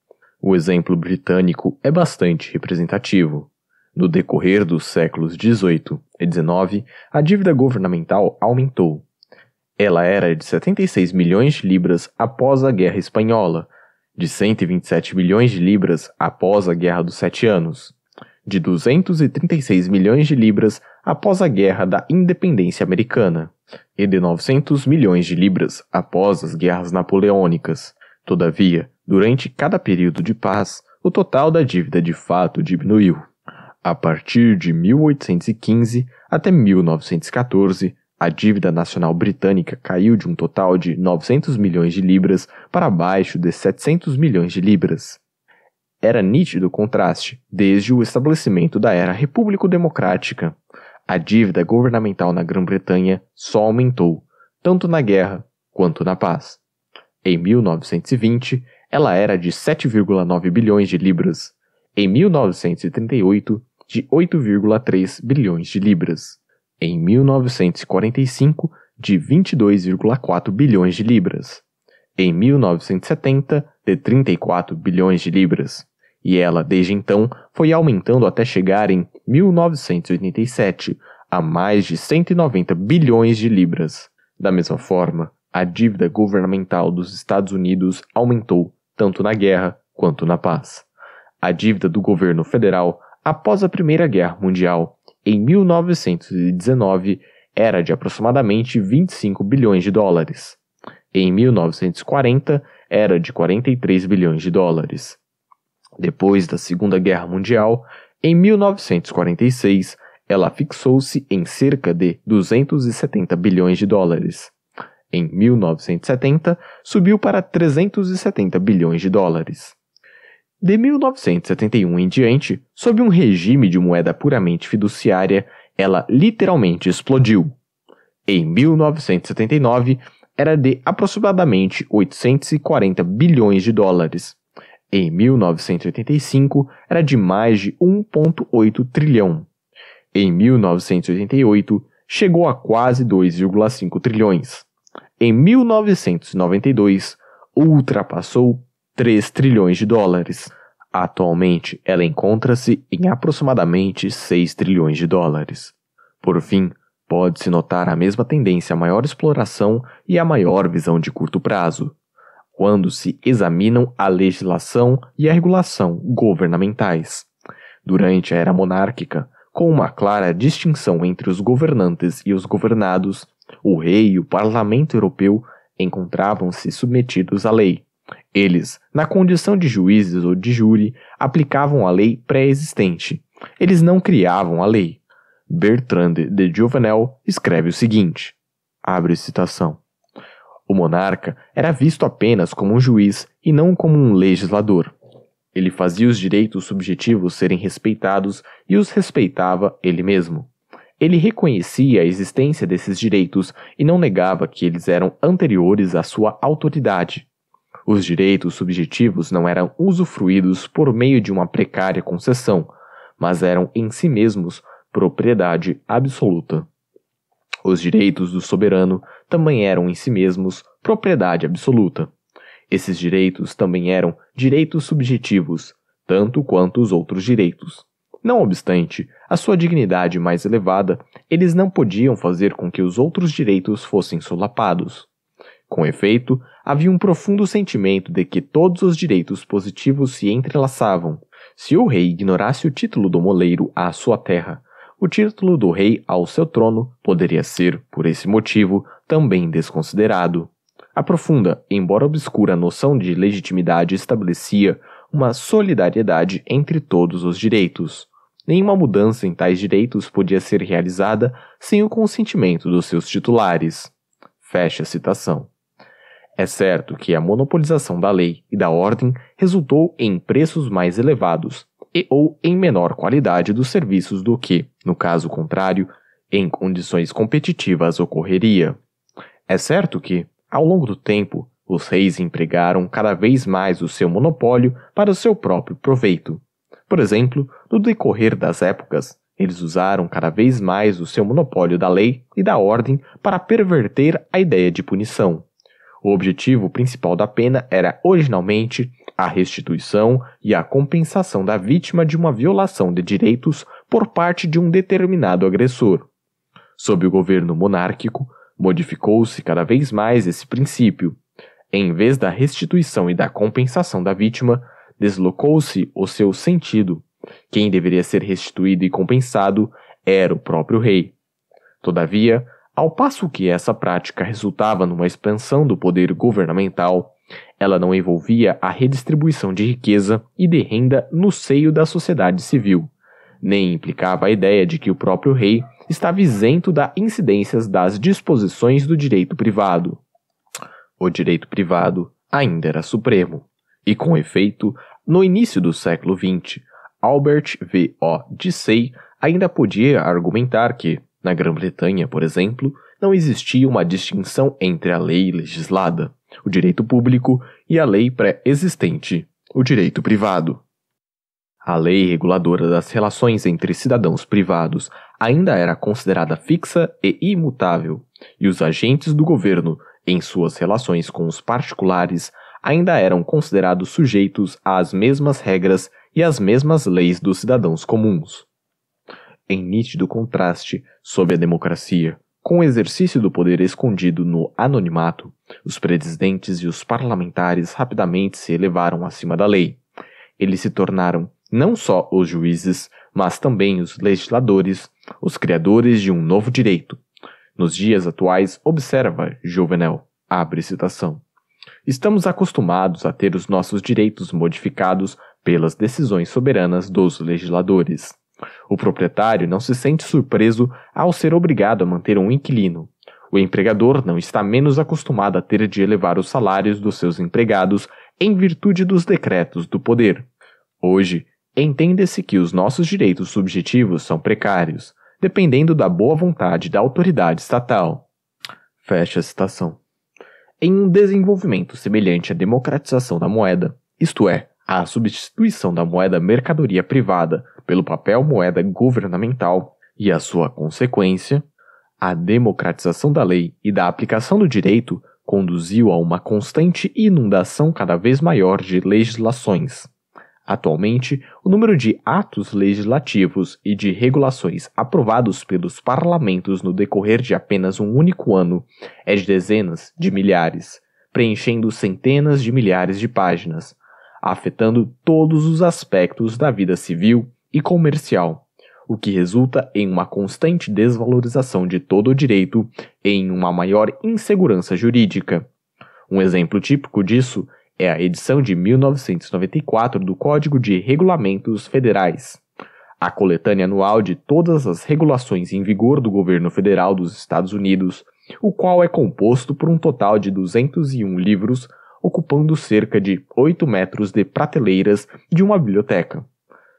O exemplo britânico é bastante representativo. No decorrer dos séculos XVIII e XIX, a dívida governamental aumentou. Ela era de 76 milhões de libras após a Guerra Espanhola, de 127 milhões de libras após a Guerra dos Sete Anos, de 236 milhões de libras após a Guerra da Independência Americana e de 900 milhões de libras após as guerras napoleônicas. Todavia, durante cada período de paz, o total da dívida de fato diminuiu. A partir de 1815 até 1914, a dívida nacional britânica caiu de um total de 900 milhões de libras para abaixo de 700 milhões de libras. Era nítido o contraste desde o estabelecimento da era repúblico-democrática. A dívida governamental na Grã-Bretanha só aumentou, tanto na guerra quanto na paz. Em 1920, ela era de 7,9 bilhões de libras. Em 1938, de 8,3 bilhões de libras. Em 1945, de 22,4 bilhões de libras. Em 1970, de 34 bilhões de libras. E ela, desde então, foi aumentando até chegar em 1987 a mais de 190 bilhões de libras. Da mesma forma, a dívida governamental dos Estados Unidos aumentou tanto na guerra quanto na paz. A dívida do governo federal após a Primeira Guerra Mundial, em 1919, era de aproximadamente 25 bilhões de dólares. Em 1940, era de 43 bilhões de dólares. Depois da Segunda Guerra Mundial, em 1946, ela fixou-se em cerca de 270 bilhões de dólares. Em 1970, subiu para 370 bilhões de dólares. De 1971 em diante, sob um regime de moeda puramente fiduciária, ela literalmente explodiu. Em 1979, era de aproximadamente 840 bilhões de dólares. Em 1985, era de mais de 1,8 trilhão. Em 1988, chegou a quase 2,5 trilhões. Em 1992, ultrapassou 3 trilhões de dólares. Atualmente, ela encontra-se em aproximadamente 6 trilhões de dólares. Por fim, pode-se notar a mesma tendência à maior exploração e à maior visão de curto prazo, quando se examinam a legislação e a regulação governamentais. Durante a era monárquica, com uma clara distinção entre os governantes e os governados, o rei e o parlamento europeu encontravam-se submetidos à lei. Eles, na condição de juízes ou de júri, aplicavam a lei pré-existente. Eles não criavam a lei. Bertrand de Jouvenel escreve o seguinte: abre citação. O monarca era visto apenas como um juiz e não como um legislador. Ele fazia os direitos subjetivos serem respeitados e os respeitava ele mesmo. Ele reconhecia a existência desses direitos e não negava que eles eram anteriores à sua autoridade. Os direitos subjetivos não eram usufruídos por meio de uma precária concessão, mas eram em si mesmos propriedade absoluta. Os direitos do soberano também eram em si mesmos propriedade absoluta. Esses direitos também eram direitos subjetivos, tanto quanto os outros direitos. Não obstante, a sua dignidade mais elevada, eles não podiam fazer com que os outros direitos fossem solapados. Com efeito, havia um profundo sentimento de que todos os direitos positivos se entrelaçavam. Se o rei ignorasse o título do moleiro à sua terra, o título do rei ao seu trono poderia ser, por esse motivo, também desconsiderado. A profunda, embora obscura noção de legitimidade estabelecia uma solidariedade entre todos os direitos. Nenhuma mudança em tais direitos podia ser realizada sem o consentimento dos seus titulares. Fecha a citação. É certo que a monopolização da lei e da ordem resultou em preços mais elevados e ou em menor qualidade dos serviços do que, no caso contrário, em condições competitivas ocorreria. É certo que, ao longo do tempo, os reis empregaram cada vez mais o seu monopólio para o seu próprio proveito. Por exemplo, no decorrer das épocas, eles usaram cada vez mais o seu monopólio da lei e da ordem para perverter a ideia de punição. O objetivo principal da pena era originalmente a restituição e a compensação da vítima de uma violação de direitos por parte de um determinado agressor. Sob o governo monárquico, modificou-se cada vez mais esse princípio. Em vez da restituição e da compensação da vítima, deslocou-se o seu sentido. Quem deveria ser restituído e compensado era o próprio rei. Todavia, ao passo que essa prática resultava numa expansão do poder governamental, ela não envolvia a redistribuição de riqueza e de renda no seio da sociedade civil, nem implicava a ideia de que o próprio rei estava isento das incidências das disposições do direito privado. O direito privado ainda era supremo, e com efeito, no início do século XX, Albert V. O. Dicey ainda podia argumentar que, na Grã-Bretanha, por exemplo, não existia uma distinção entre a lei legislada, o direito público, e a lei pré-existente, o direito privado. A lei reguladora das relações entre cidadãos privados ainda era considerada fixa e imutável, e os agentes do governo, em suas relações com os particulares, ainda eram considerados sujeitos às mesmas regras e às mesmas leis dos cidadãos comuns em nítido contraste sob a democracia. Com o exercício do poder escondido no anonimato, os presidentes e os parlamentares rapidamente se elevaram acima da lei. Eles se tornaram não só os juízes, mas também os legisladores, os criadores de um novo direito. Nos dias atuais, observa Jovenel, abre citação. Estamos acostumados a ter os nossos direitos modificados pelas decisões soberanas dos legisladores. O proprietário não se sente surpreso ao ser obrigado a manter um inquilino. O empregador não está menos acostumado a ter de elevar os salários dos seus empregados em virtude dos decretos do poder. Hoje, entende-se que os nossos direitos subjetivos são precários, dependendo da boa vontade da autoridade estatal. Fecha a citação. Em um desenvolvimento semelhante à democratização da moeda, isto é, a substituição da moeda mercadoria privada pelo papel moeda governamental e a sua consequência, a democratização da lei e da aplicação do direito conduziu a uma constante inundação cada vez maior de legislações. Atualmente, o número de atos legislativos e de regulações aprovados pelos parlamentos no decorrer de apenas um único ano é de dezenas de milhares, preenchendo centenas de milhares de páginas, afetando todos os aspectos da vida civil e comercial, o que resulta em uma constante desvalorização de todo o direito e em uma maior insegurança jurídica. Um exemplo típico disso é a edição de 1994 do Código de Regulamentos Federais, a coletânea anual de todas as regulações em vigor do governo federal dos Estados Unidos, o qual é composto por um total de 201 livros ocupando cerca de 8 metros de prateleiras de uma biblioteca.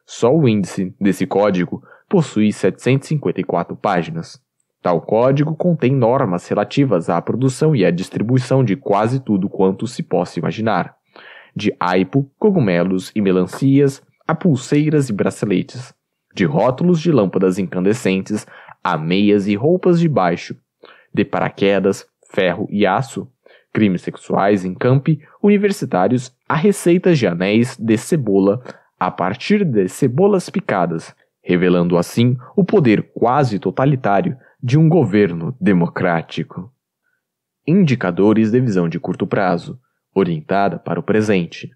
Só o índice desse código possui 754 páginas. Tal código contém normas relativas à produção e à distribuição de quase tudo quanto se possa imaginar, de aipo, cogumelos e melancias a pulseiras e braceletes, de rótulos de lâmpadas incandescentes a meias e roupas de baixo, de paraquedas, ferro e aço crimes sexuais em campi universitários a receitas de anéis de cebola a partir de cebolas picadas, revelando assim o poder quase totalitário de um governo democrático. Indicadores de visão de curto prazo, orientada para o presente.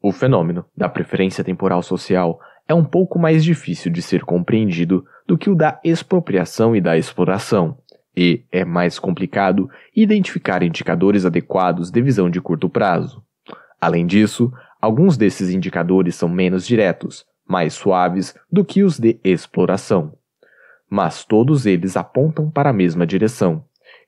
O fenômeno da preferência temporal social é um pouco mais difícil de ser compreendido do que o da expropriação e da exploração, e é mais complicado identificar indicadores adequados de visão de curto prazo. Além disso, alguns desses indicadores são menos diretos, mais suaves do que os de exploração. Mas todos eles apontam para a mesma direção,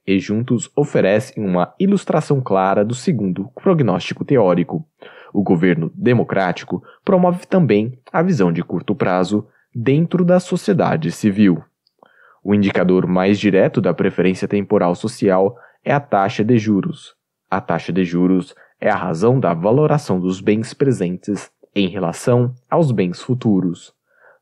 e juntos oferecem uma ilustração clara do segundo prognóstico teórico. O governo democrático promove também a visão de curto prazo dentro da sociedade civil. O indicador mais direto da preferência temporal social é a taxa de juros. A taxa de juros é a razão da valoração dos bens presentes em relação aos bens futuros.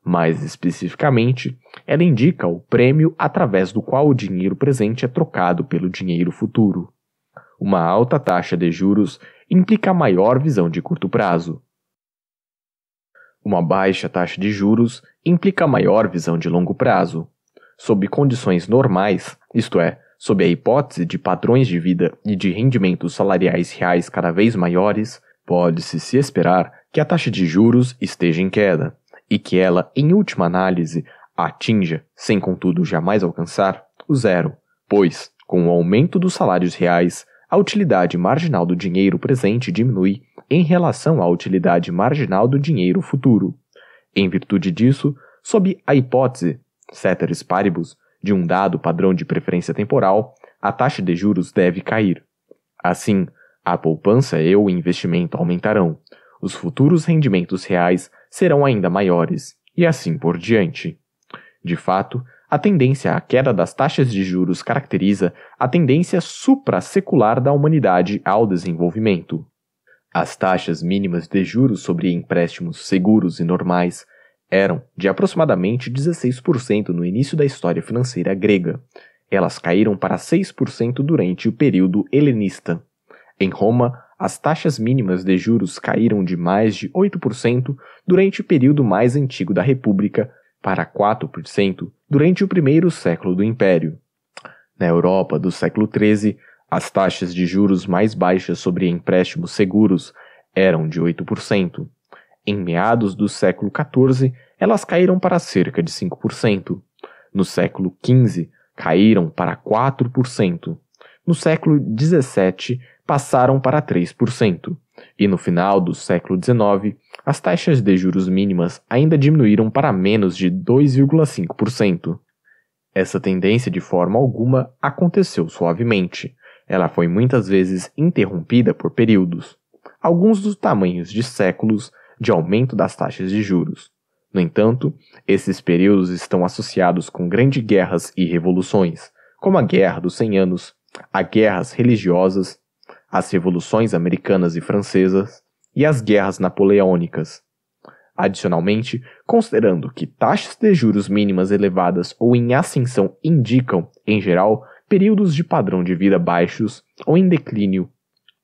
Mais especificamente, ela indica o prêmio através do qual o dinheiro presente é trocado pelo dinheiro futuro. Uma alta taxa de juros implica maior visão de curto prazo. Uma baixa taxa de juros implica maior visão de longo prazo. Sob condições normais, isto é, sob a hipótese de padrões de vida e de rendimentos salariais reais cada vez maiores, pode-se se esperar que a taxa de juros esteja em queda e que ela, em última análise, atinja, sem contudo jamais alcançar, o zero, pois, com o aumento dos salários reais, a utilidade marginal do dinheiro presente diminui em relação à utilidade marginal do dinheiro futuro. Em virtude disso, sob a hipótese, ceteris paribus, de um dado padrão de preferência temporal, a taxa de juros deve cair. Assim, a poupança e o investimento aumentarão, os futuros rendimentos reais serão ainda maiores, e assim por diante. De fato, a tendência à queda das taxas de juros caracteriza a tendência suprassecular da humanidade ao desenvolvimento. As taxas mínimas de juros sobre empréstimos seguros e normais eram de aproximadamente 16% no início da história financeira grega. Elas caíram para 6% durante o período helenista. Em Roma, as taxas mínimas de juros caíram de mais de 8% durante o período mais antigo da República para 4% durante o primeiro século do Império. Na Europa do século XIII, as taxas de juros mais baixas sobre empréstimos seguros eram de 8%. Em meados do século XIV, elas caíram para cerca de 5%. No século XV, caíram para 4%. No século XVII, passaram para 3%, e no final do século XIX, as taxas de juros mínimas ainda diminuíram para menos de 2,5%. Essa tendência, de forma alguma, aconteceu suavemente. Ela foi muitas vezes interrompida por períodos, alguns dos tamanhos de séculos, de aumento das taxas de juros. No entanto, esses períodos estão associados com grandes guerras e revoluções, como a Guerra dos Cem Anos, a guerras religiosas as revoluções americanas e francesas e as guerras napoleônicas. Adicionalmente, considerando que taxas de juros mínimas elevadas ou em ascensão indicam, em geral, períodos de padrão de vida baixos ou em declínio,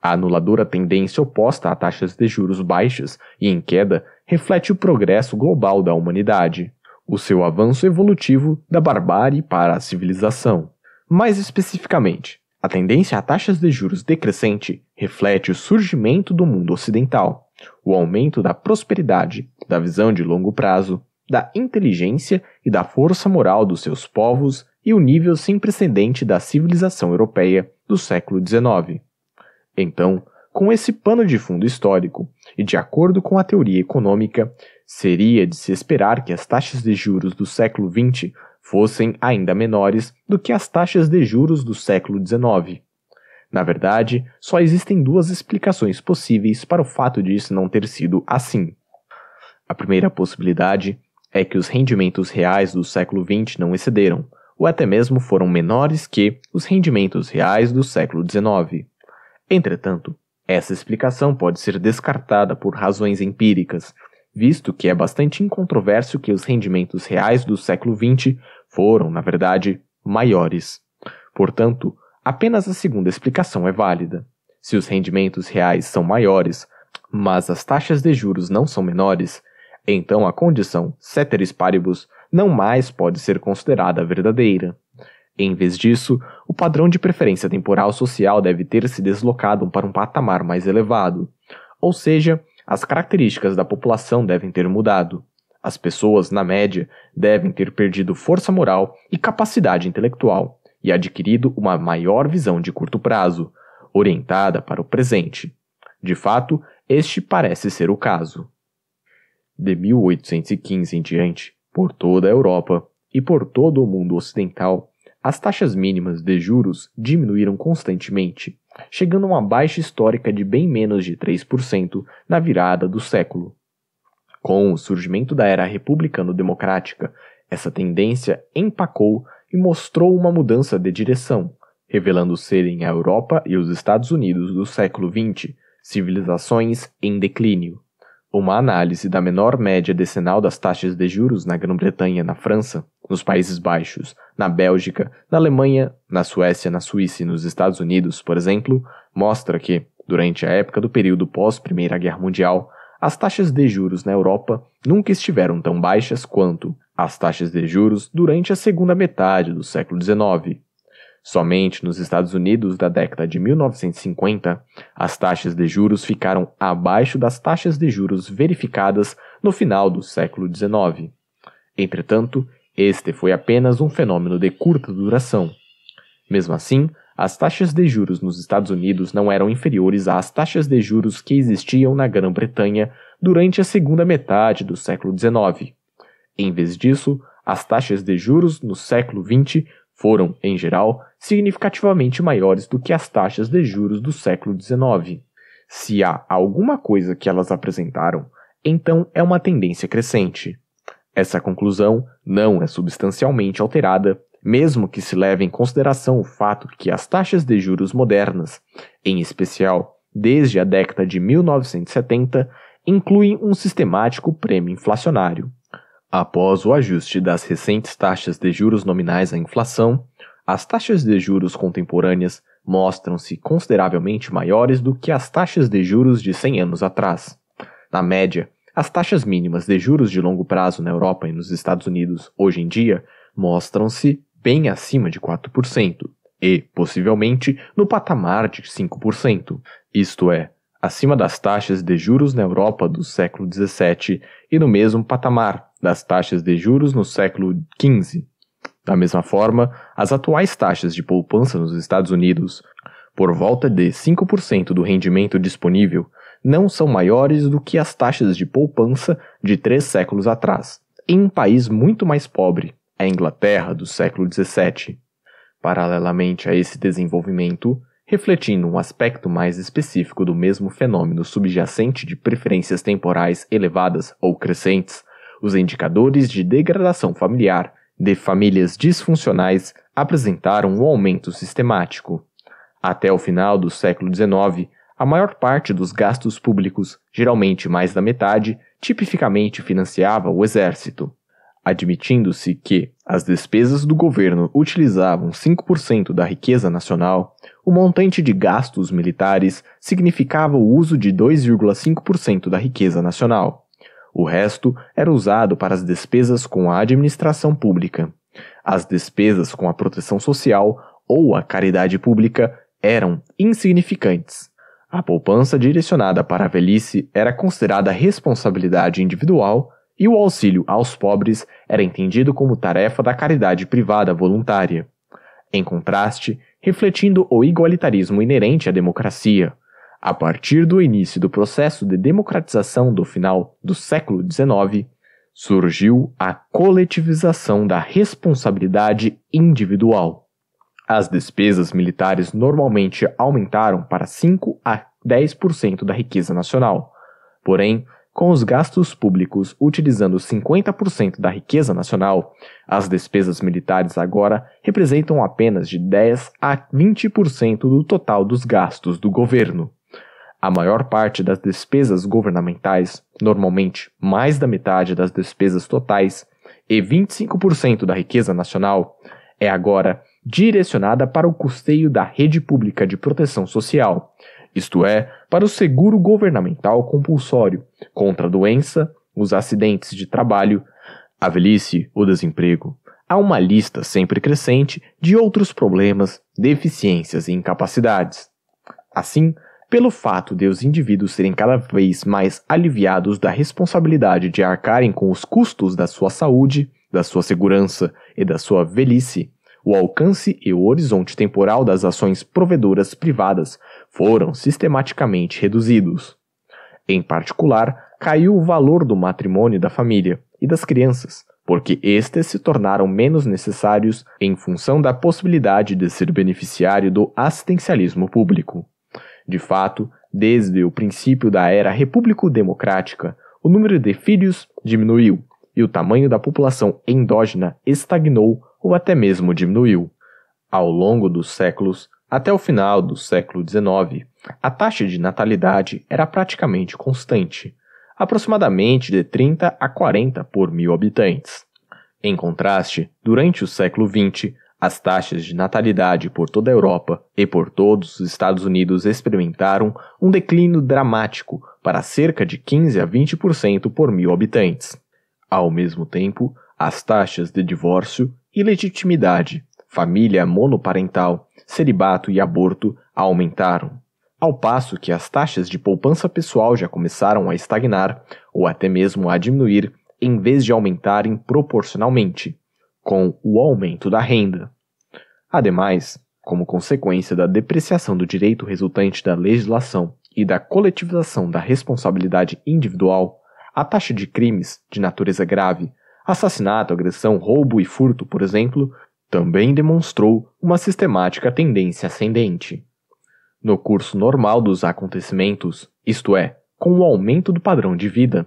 a anuladora tendência oposta a taxas de juros baixas e em queda reflete o progresso global da humanidade, o seu avanço evolutivo da barbárie para a civilização. Mais especificamente, a tendência a taxas de juros decrescente reflete o surgimento do mundo ocidental, o aumento da prosperidade, da visão de longo prazo, da inteligência e da força moral dos seus povos e o nível sem precedente da civilização europeia do século XIX. Então, com esse pano de fundo histórico, e de acordo com a teoria econômica, seria de se esperar que as taxas de juros do século XX fossem ainda menores do que as taxas de juros do século XIX. Na verdade, só existem duas explicações possíveis para o fato disso não ter sido assim. A primeira possibilidade é que os rendimentos reais do século XX não excederam, ou até mesmo foram menores que os rendimentos reais do século XIX. Entretanto, essa explicação pode ser descartada por razões empíricas, visto que é bastante incontroverso que os rendimentos reais do século XX foram, na verdade, maiores. Portanto, apenas a segunda explicação é válida. Se os rendimentos reais são maiores, mas as taxas de juros não são menores, então a condição ceteris paribus não mais pode ser considerada verdadeira. Em vez disso, o padrão de preferência temporal social deve ter se deslocado para um patamar mais elevado, ou seja, as características da população devem ter mudado. As pessoas, na média, devem ter perdido força moral e capacidade intelectual e adquirido uma maior visão de curto prazo, orientada para o presente. De fato, este parece ser o caso. De 1815 em diante, por toda a Europa e por todo o mundo ocidental, as taxas mínimas de juros diminuíram constantemente, chegando a uma baixa histórica de bem menos de 3% na virada do século. Com o surgimento da era republicano-democrática, essa tendência empacou e mostrou uma mudança de direção, revelando serem a Europa e os Estados Unidos do século XX civilizações em declínio. Uma análise da menor média decenal das taxas de juros na Grã-Bretanha na França, nos Países Baixos, na Bélgica, na Alemanha, na Suécia, na Suíça e nos Estados Unidos, por exemplo, mostra que, durante a época do período pós-Primeira Guerra Mundial, as taxas de juros na Europa nunca estiveram tão baixas quanto as taxas de juros durante a segunda metade do século XIX. Somente nos Estados Unidos da década de 1950, as taxas de juros ficaram abaixo das taxas de juros verificadas no final do século XIX. Entretanto, este foi apenas um fenômeno de curta duração. Mesmo assim, as taxas de juros nos Estados Unidos não eram inferiores às taxas de juros que existiam na Grã-Bretanha durante a segunda metade do século XIX. Em vez disso, as taxas de juros no século XX foram, em geral, significativamente maiores do que as taxas de juros do século XIX. Se há alguma coisa que elas apresentaram, então é uma tendência crescente. Essa conclusão não é substancialmente alterada, mesmo que se leve em consideração o fato que as taxas de juros modernas, em especial desde a década de 1970, incluem um sistemático prêmio inflacionário. Após o ajuste das recentes taxas de juros nominais à inflação, as taxas de juros contemporâneas mostram-se consideravelmente maiores do que as taxas de juros de 100 anos atrás. Na média, as taxas mínimas de juros de longo prazo na Europa e nos Estados Unidos, hoje em dia, mostram-se bem acima de 4% e, possivelmente, no patamar de 5%, isto é, acima das taxas de juros na Europa do século XVII e no mesmo patamar das taxas de juros no século XV. Da mesma forma, as atuais taxas de poupança nos Estados Unidos, por volta de 5% do rendimento disponível, não são maiores do que as taxas de poupança de três séculos atrás, em um país muito mais pobre, a Inglaterra do século XVII. Paralelamente a esse desenvolvimento, refletindo um aspecto mais específico do mesmo fenômeno subjacente de preferências temporais elevadas ou crescentes, os indicadores de degradação familiar de famílias disfuncionais apresentaram um aumento sistemático. Até o final do século XIX, a maior parte dos gastos públicos, geralmente mais da metade, tipicamente financiava o exército admitindo-se que as despesas do governo utilizavam 5% da riqueza nacional, o montante de gastos militares significava o uso de 2,5% da riqueza nacional. O resto era usado para as despesas com a administração pública. As despesas com a proteção social ou a caridade pública eram insignificantes. A poupança direcionada para a velhice era considerada responsabilidade individual e o auxílio aos pobres era entendido como tarefa da caridade privada voluntária. Em contraste, refletindo o igualitarismo inerente à democracia, a partir do início do processo de democratização do final do século XIX, surgiu a coletivização da responsabilidade individual. As despesas militares normalmente aumentaram para 5 a 10% da riqueza nacional. Porém, com os gastos públicos utilizando 50% da riqueza nacional, as despesas militares agora representam apenas de 10 a 20% do total dos gastos do governo. A maior parte das despesas governamentais, normalmente mais da metade das despesas totais, e 25% da riqueza nacional, é agora direcionada para o custeio da rede pública de proteção social, isto é, para o seguro governamental compulsório contra a doença, os acidentes de trabalho, a velhice, o desemprego. Há uma lista sempre crescente de outros problemas, deficiências e incapacidades. Assim, pelo fato de os indivíduos serem cada vez mais aliviados da responsabilidade de arcarem com os custos da sua saúde, da sua segurança e da sua velhice, o alcance e o horizonte temporal das ações provedoras privadas foram sistematicamente reduzidos. Em particular, caiu o valor do matrimônio da família e das crianças, porque estes se tornaram menos necessários em função da possibilidade de ser beneficiário do assistencialismo público. De fato, desde o princípio da era repúblico-democrática, o número de filhos diminuiu e o tamanho da população endógena estagnou ou até mesmo diminuiu. Ao longo dos séculos, até o final do século XIX, a taxa de natalidade era praticamente constante, aproximadamente de 30 a 40 por mil habitantes. Em contraste, durante o século XX, as taxas de natalidade por toda a Europa e por todos os Estados Unidos experimentaram um declínio dramático para cerca de 15 a 20% por mil habitantes. Ao mesmo tempo, as taxas de divórcio ilegitimidade, família monoparental, celibato e aborto aumentaram, ao passo que as taxas de poupança pessoal já começaram a estagnar ou até mesmo a diminuir em vez de aumentarem proporcionalmente, com o aumento da renda. Ademais, como consequência da depreciação do direito resultante da legislação e da coletivização da responsabilidade individual, a taxa de crimes de natureza grave Assassinato, agressão, roubo e furto, por exemplo, também demonstrou uma sistemática tendência ascendente. No curso normal dos acontecimentos, isto é, com o aumento do padrão de vida,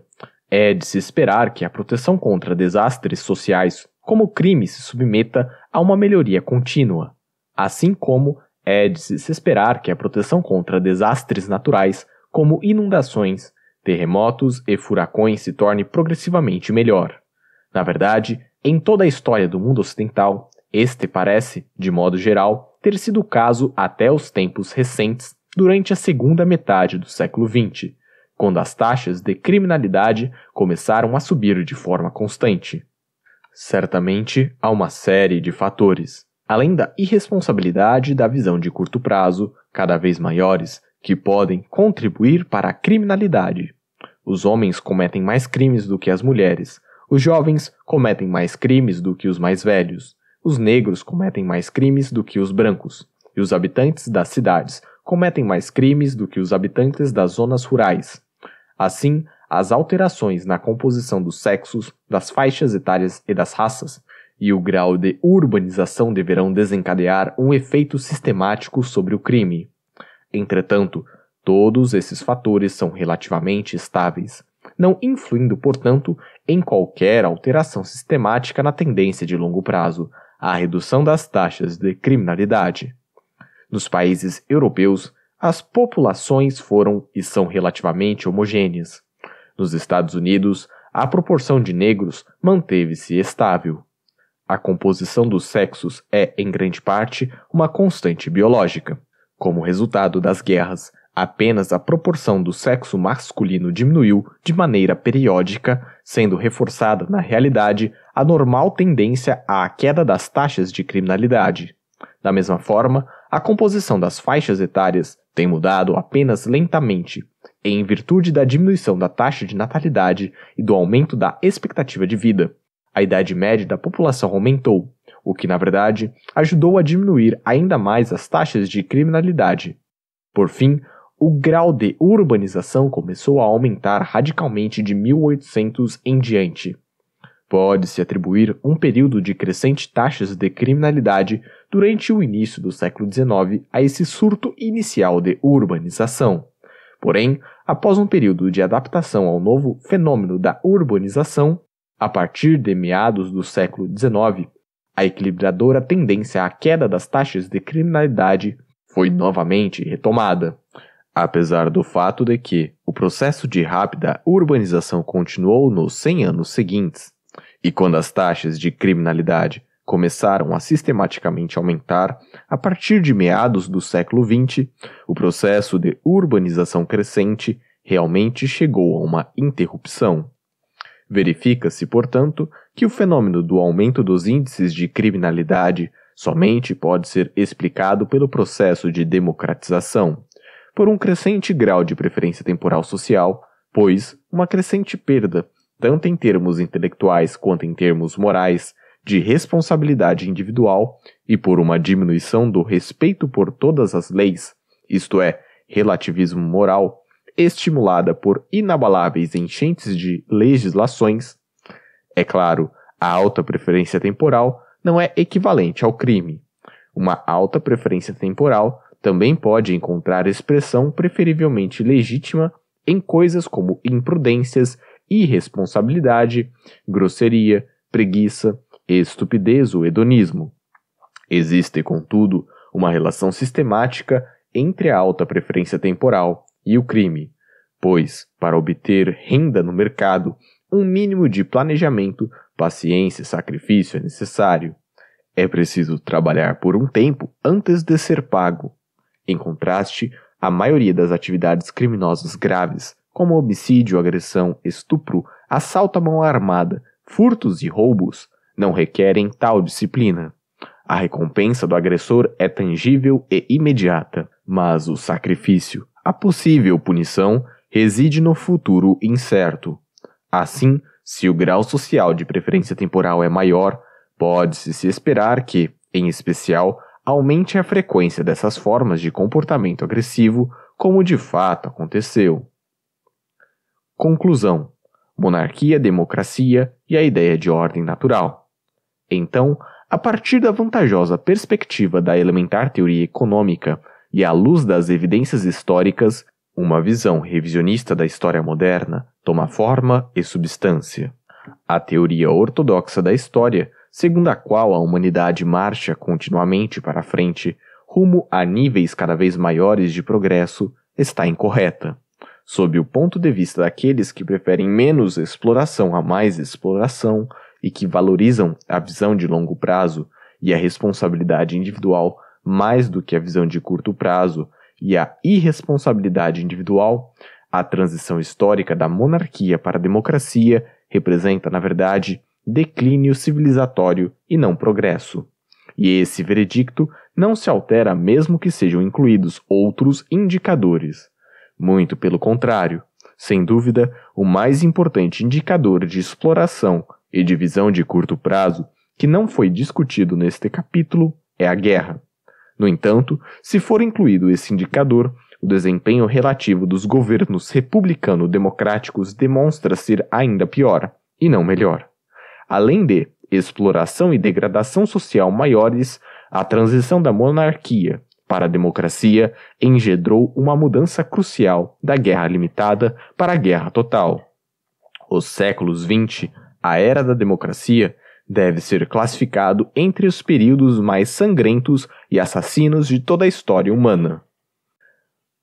é de se esperar que a proteção contra desastres sociais, como o crime, se submeta a uma melhoria contínua, assim como é de se esperar que a proteção contra desastres naturais, como inundações, terremotos e furacões, se torne progressivamente melhor. Na verdade, em toda a história do mundo ocidental, este parece, de modo geral, ter sido o caso até os tempos recentes, durante a segunda metade do século XX, quando as taxas de criminalidade começaram a subir de forma constante. Certamente há uma série de fatores, além da irresponsabilidade da visão de curto prazo, cada vez maiores, que podem contribuir para a criminalidade. Os homens cometem mais crimes do que as mulheres, os jovens cometem mais crimes do que os mais velhos. Os negros cometem mais crimes do que os brancos. E os habitantes das cidades cometem mais crimes do que os habitantes das zonas rurais. Assim, as alterações na composição dos sexos, das faixas etárias e das raças, e o grau de urbanização deverão desencadear um efeito sistemático sobre o crime. Entretanto, todos esses fatores são relativamente estáveis, não influindo, portanto, em qualquer alteração sistemática na tendência de longo prazo à redução das taxas de criminalidade. Nos países europeus, as populações foram e são relativamente homogêneas. Nos Estados Unidos, a proporção de negros manteve-se estável. A composição dos sexos é, em grande parte, uma constante biológica. Como resultado das guerras, Apenas a proporção do sexo masculino diminuiu de maneira periódica, sendo reforçada na realidade a normal tendência à queda das taxas de criminalidade. Da mesma forma, a composição das faixas etárias tem mudado apenas lentamente, em virtude da diminuição da taxa de natalidade e do aumento da expectativa de vida. A idade média da população aumentou, o que, na verdade, ajudou a diminuir ainda mais as taxas de criminalidade. Por fim, o grau de urbanização começou a aumentar radicalmente de 1800 em diante. Pode-se atribuir um período de crescente taxas de criminalidade durante o início do século XIX a esse surto inicial de urbanização. Porém, após um período de adaptação ao novo fenômeno da urbanização, a partir de meados do século XIX, a equilibradora tendência à queda das taxas de criminalidade foi novamente retomada. Apesar do fato de que o processo de rápida urbanização continuou nos 100 anos seguintes, e quando as taxas de criminalidade começaram a sistematicamente aumentar a partir de meados do século XX, o processo de urbanização crescente realmente chegou a uma interrupção. Verifica-se, portanto, que o fenômeno do aumento dos índices de criminalidade somente pode ser explicado pelo processo de democratização por um crescente grau de preferência temporal social, pois uma crescente perda, tanto em termos intelectuais quanto em termos morais, de responsabilidade individual e por uma diminuição do respeito por todas as leis, isto é, relativismo moral, estimulada por inabaláveis enchentes de legislações. É claro, a alta preferência temporal não é equivalente ao crime. Uma alta preferência temporal também pode encontrar expressão preferivelmente legítima em coisas como imprudências, irresponsabilidade, grosseria, preguiça, estupidez ou hedonismo. Existe, contudo, uma relação sistemática entre a alta preferência temporal e o crime, pois, para obter renda no mercado, um mínimo de planejamento, paciência e sacrifício é necessário. É preciso trabalhar por um tempo antes de ser pago. Em contraste, a maioria das atividades criminosas graves, como homicídio, agressão, estupro, assalto à mão armada, furtos e roubos, não requerem tal disciplina. A recompensa do agressor é tangível e imediata, mas o sacrifício, a possível punição, reside no futuro incerto. Assim, se o grau social de preferência temporal é maior, pode-se se esperar que, em especial, aumente a frequência dessas formas de comportamento agressivo, como de fato aconteceu. Conclusão: monarquia, democracia e a ideia de ordem natural. Então, a partir da vantajosa perspectiva da elementar teoria econômica e à luz das evidências históricas, uma visão revisionista da história moderna toma forma e substância. A teoria ortodoxa da história segundo a qual a humanidade marcha continuamente para frente, rumo a níveis cada vez maiores de progresso, está incorreta. Sob o ponto de vista daqueles que preferem menos exploração a mais exploração e que valorizam a visão de longo prazo e a responsabilidade individual mais do que a visão de curto prazo e a irresponsabilidade individual, a transição histórica da monarquia para a democracia representa, na verdade, declínio civilizatório e não progresso. E esse veredicto não se altera mesmo que sejam incluídos outros indicadores. Muito pelo contrário, sem dúvida, o mais importante indicador de exploração e de visão de curto prazo que não foi discutido neste capítulo é a guerra. No entanto, se for incluído esse indicador, o desempenho relativo dos governos republicano-democráticos demonstra ser ainda pior, e não melhor. Além de exploração e degradação social maiores, a transição da monarquia para a democracia engendrou uma mudança crucial da guerra limitada para a guerra total. Os séculos XX, a era da democracia, deve ser classificado entre os períodos mais sangrentos e assassinos de toda a história humana.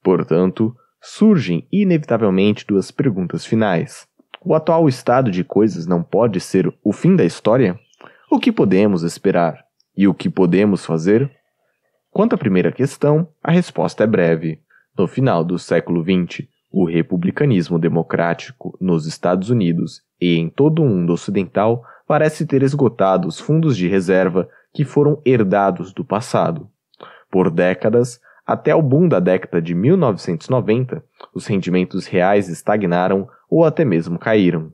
Portanto, surgem inevitavelmente duas perguntas finais. O atual estado de coisas não pode ser o fim da história? O que podemos esperar? E o que podemos fazer? Quanto à primeira questão, a resposta é breve. No final do século XX, o republicanismo democrático nos Estados Unidos e em todo o mundo ocidental parece ter esgotado os fundos de reserva que foram herdados do passado. Por décadas, até o boom da década de 1990, os rendimentos reais estagnaram ou até mesmo caíram.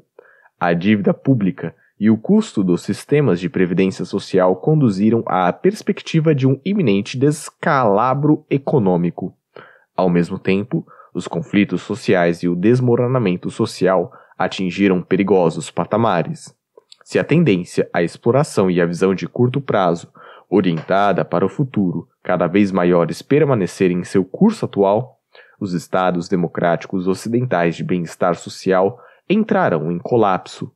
A dívida pública e o custo dos sistemas de previdência social conduziram à perspectiva de um iminente descalabro econômico. Ao mesmo tempo, os conflitos sociais e o desmoronamento social atingiram perigosos patamares. Se a tendência à exploração e a visão de curto prazo, orientada para o futuro, cada vez maiores permanecerem em seu curso atual, os estados democráticos ocidentais de bem-estar social entrarão em colapso,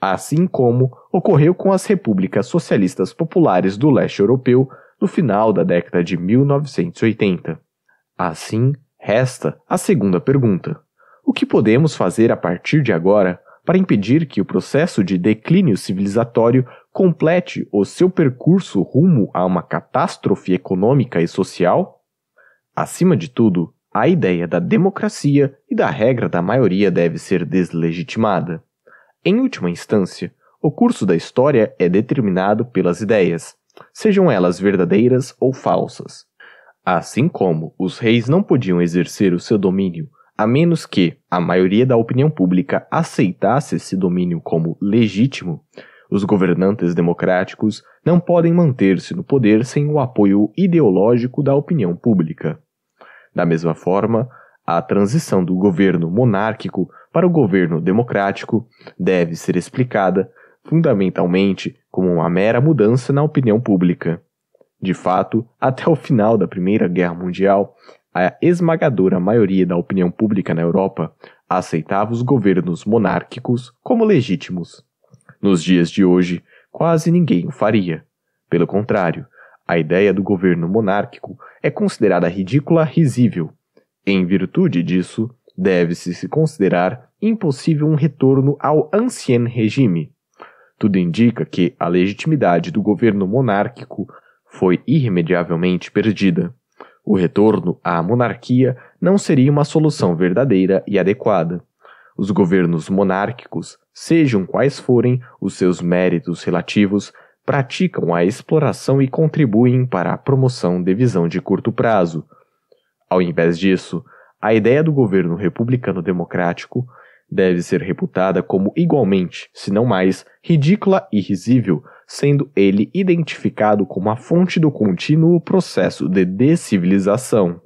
assim como ocorreu com as repúblicas socialistas populares do leste europeu no final da década de 1980. Assim, resta a segunda pergunta: o que podemos fazer a partir de agora para impedir que o processo de declínio civilizatório complete o seu percurso rumo a uma catástrofe econômica e social? Acima de tudo, a ideia da democracia e da regra da maioria deve ser deslegitimada. Em última instância, o curso da história é determinado pelas ideias, sejam elas verdadeiras ou falsas. Assim como os reis não podiam exercer o seu domínio a menos que a maioria da opinião pública aceitasse esse domínio como legítimo, os governantes democráticos não podem manter-se no poder sem o apoio ideológico da opinião pública. Da mesma forma, a transição do governo monárquico para o governo democrático deve ser explicada fundamentalmente como uma mera mudança na opinião pública. De fato, até o final da Primeira Guerra Mundial, a esmagadora maioria da opinião pública na Europa aceitava os governos monárquicos como legítimos. Nos dias de hoje, quase ninguém o faria. Pelo contrário, a ideia do governo monárquico é considerada ridícula, risível. Em virtude disso, deve-se se considerar impossível um retorno ao ancien regime. Tudo indica que a legitimidade do governo monárquico foi irremediavelmente perdida. O retorno à monarquia não seria uma solução verdadeira e adequada. Os governos monárquicos, sejam quais forem os seus méritos relativos, praticam a exploração e contribuem para a promoção de visão de curto prazo. Ao invés disso, a ideia do governo republicano democrático deve ser reputada como igualmente, se não mais, ridícula e risível, sendo ele identificado como a fonte do contínuo processo de decivilização.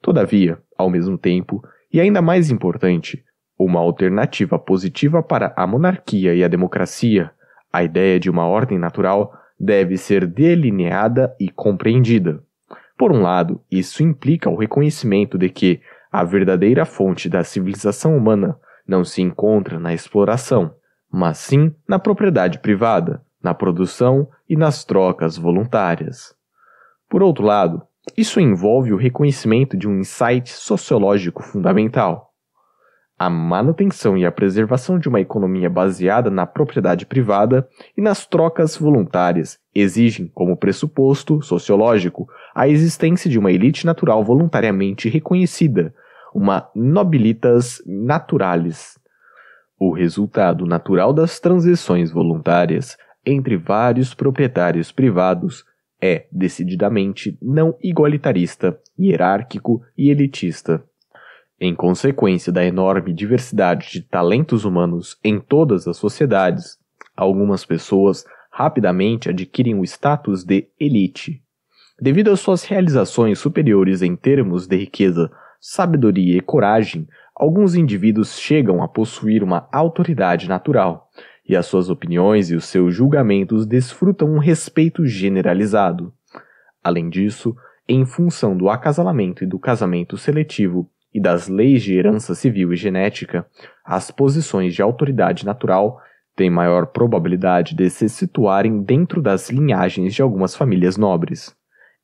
Todavia, ao mesmo tempo, e ainda mais importante, uma alternativa positiva para a monarquia e a democracia, a ideia de uma ordem natural, deve ser delineada e compreendida. Por um lado, isso implica o reconhecimento de que a verdadeira fonte da civilização humana não se encontra na exploração, mas sim na propriedade privada, na produção e nas trocas voluntárias. Por outro lado, isso envolve o reconhecimento de um insight sociológico fundamental. A manutenção e a preservação de uma economia baseada na propriedade privada e nas trocas voluntárias exigem, como pressuposto sociológico, a existência de uma elite natural voluntariamente reconhecida, uma nobilitas naturalis. O resultado natural das transições voluntárias entre vários proprietários privados é decididamente não igualitarista, hierárquico e elitista. Em consequência da enorme diversidade de talentos humanos em todas as sociedades, algumas pessoas rapidamente adquirem o status de elite. Devido às suas realizações superiores em termos de riqueza, sabedoria e coragem, alguns indivíduos chegam a possuir uma autoridade natural, e as suas opiniões e os seus julgamentos desfrutam um respeito generalizado. Além disso, em função do acasalamento e do casamento seletivo e das leis de herança civil e genética, as posições de autoridade natural têm maior probabilidade de se situarem dentro das linhagens de algumas famílias nobres.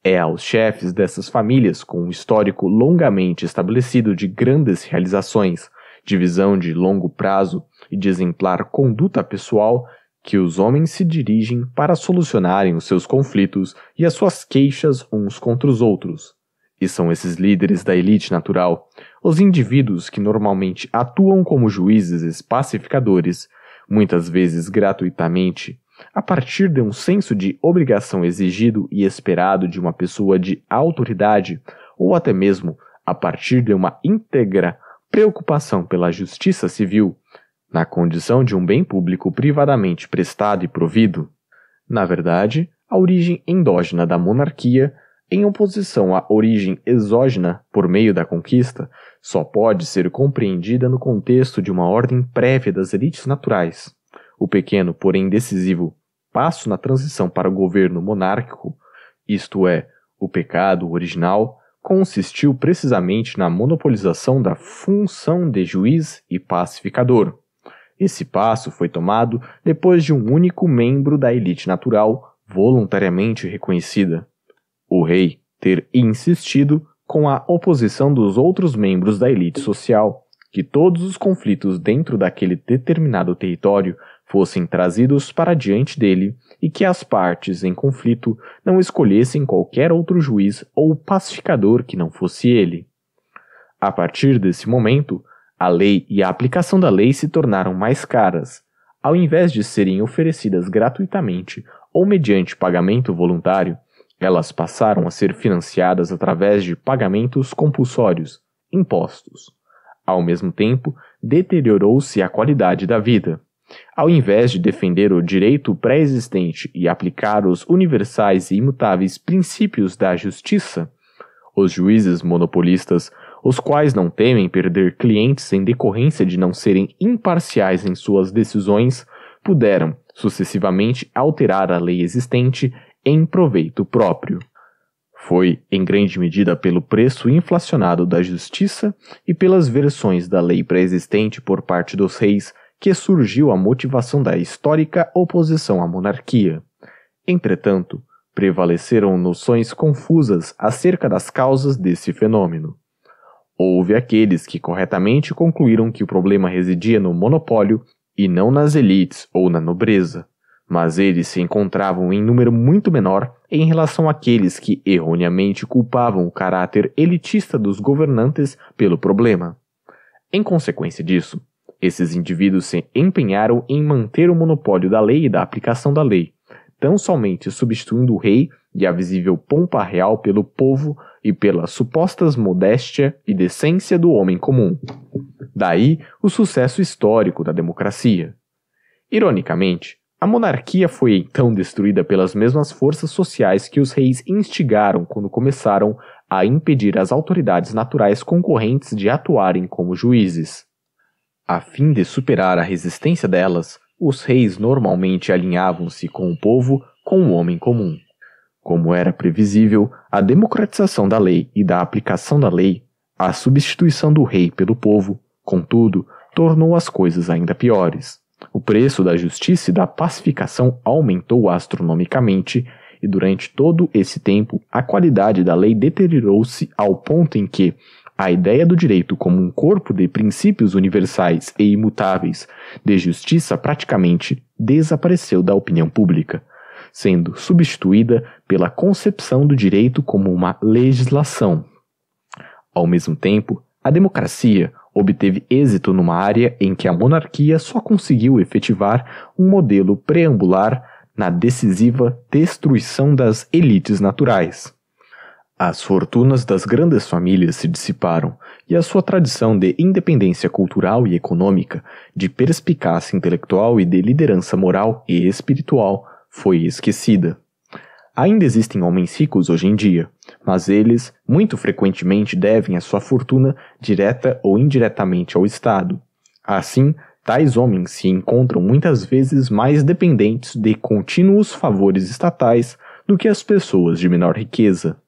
É aos chefes dessas famílias, com um histórico longamente estabelecido de grandes realizações, de visão de longo prazo e de exemplar conduta pessoal, que os homens se dirigem para solucionarem os seus conflitos e as suas queixas uns contra os outros. E são esses líderes da elite natural, os indivíduos que normalmente atuam como juízes pacificadores, muitas vezes gratuitamente, a partir de um senso de obrigação exigido e esperado de uma pessoa de autoridade, ou até mesmo a partir de uma íntegra preocupação pela justiça civil, na condição de um bem público privadamente prestado e provido, na verdade, a origem endógena da monarquia, em oposição à origem exógena por meio da conquista, só pode ser compreendida no contexto de uma ordem prévia das elites naturais. O pequeno, porém decisivo, passo na transição para o governo monárquico, isto é, o pecado original, consistiu precisamente na monopolização da função de juiz e pacificador. Esse passo foi tomado depois de um único membro da elite natural voluntariamente reconhecida. O rei ter insistido com a oposição dos outros membros da elite social que todos os conflitos dentro daquele determinado território fossem trazidos para diante dele e que as partes em conflito não escolhessem qualquer outro juiz ou pacificador que não fosse ele. A partir desse momento, a lei e a aplicação da lei se tornaram mais caras. Ao invés de serem oferecidas gratuitamente ou mediante pagamento voluntário, Elas passaram a ser financiadas através de pagamentos compulsórios, impostos. Ao mesmo tempo, deteriorou-se a qualidade da vida. Ao invés de defender o direito pré-existente e aplicar os universais e imutáveis princípios da justiça, os juízes monopolistas, os quais não temem perder clientes em decorrência de não serem imparciais em suas decisões, puderam, sucessivamente, alterar a lei existente em proveito próprio. Foi, em grande medida, pelo preço inflacionado da justiça e pelas versões da lei pré-existente por parte dos reis que surgiu a motivação da histórica oposição à monarquia. Entretanto, prevaleceram noções confusas acerca das causas desse fenômeno. Houve aqueles que corretamente concluíram que o problema residia no monopólio e não nas elites ou na nobreza mas eles se encontravam em número muito menor em relação àqueles que erroneamente culpavam o caráter elitista dos governantes pelo problema. Em consequência disso, esses indivíduos se empenharam em manter o monopólio da lei e da aplicação da lei, tão somente substituindo o rei e a visível pompa real pelo povo e pela supostas modéstia e decência do homem comum. Daí o sucesso histórico da democracia. Ironicamente, a monarquia foi então destruída pelas mesmas forças sociais que os reis instigaram quando começaram a impedir as autoridades naturais concorrentes de atuarem como juízes. A fim de superar a resistência delas, os reis normalmente alinhavam-se com o povo com o homem comum. Como era previsível, a democratização da lei e da aplicação da lei, a substituição do rei pelo povo, contudo, tornou as coisas ainda piores. O preço da justiça e da pacificação aumentou astronomicamente, e durante todo esse tempo a qualidade da lei deteriorou-se ao ponto em que a ideia do direito como um corpo de princípios universais e imutáveis de justiça praticamente desapareceu da opinião pública, sendo substituída pela concepção do direito como uma legislação. Ao mesmo tempo, a democracia, obteve êxito numa área em que a monarquia só conseguiu efetivar um modelo preambular na decisiva destruição das elites naturais. As fortunas das grandes famílias se dissiparam e a sua tradição de independência cultural e econômica, de perspicácia intelectual e de liderança moral e espiritual foi esquecida. Ainda existem homens ricos hoje em dia, mas eles muito frequentemente devem a sua fortuna direta ou indiretamente ao Estado. Assim, tais homens se encontram muitas vezes mais dependentes de contínuos favores estatais do que as pessoas de menor riqueza.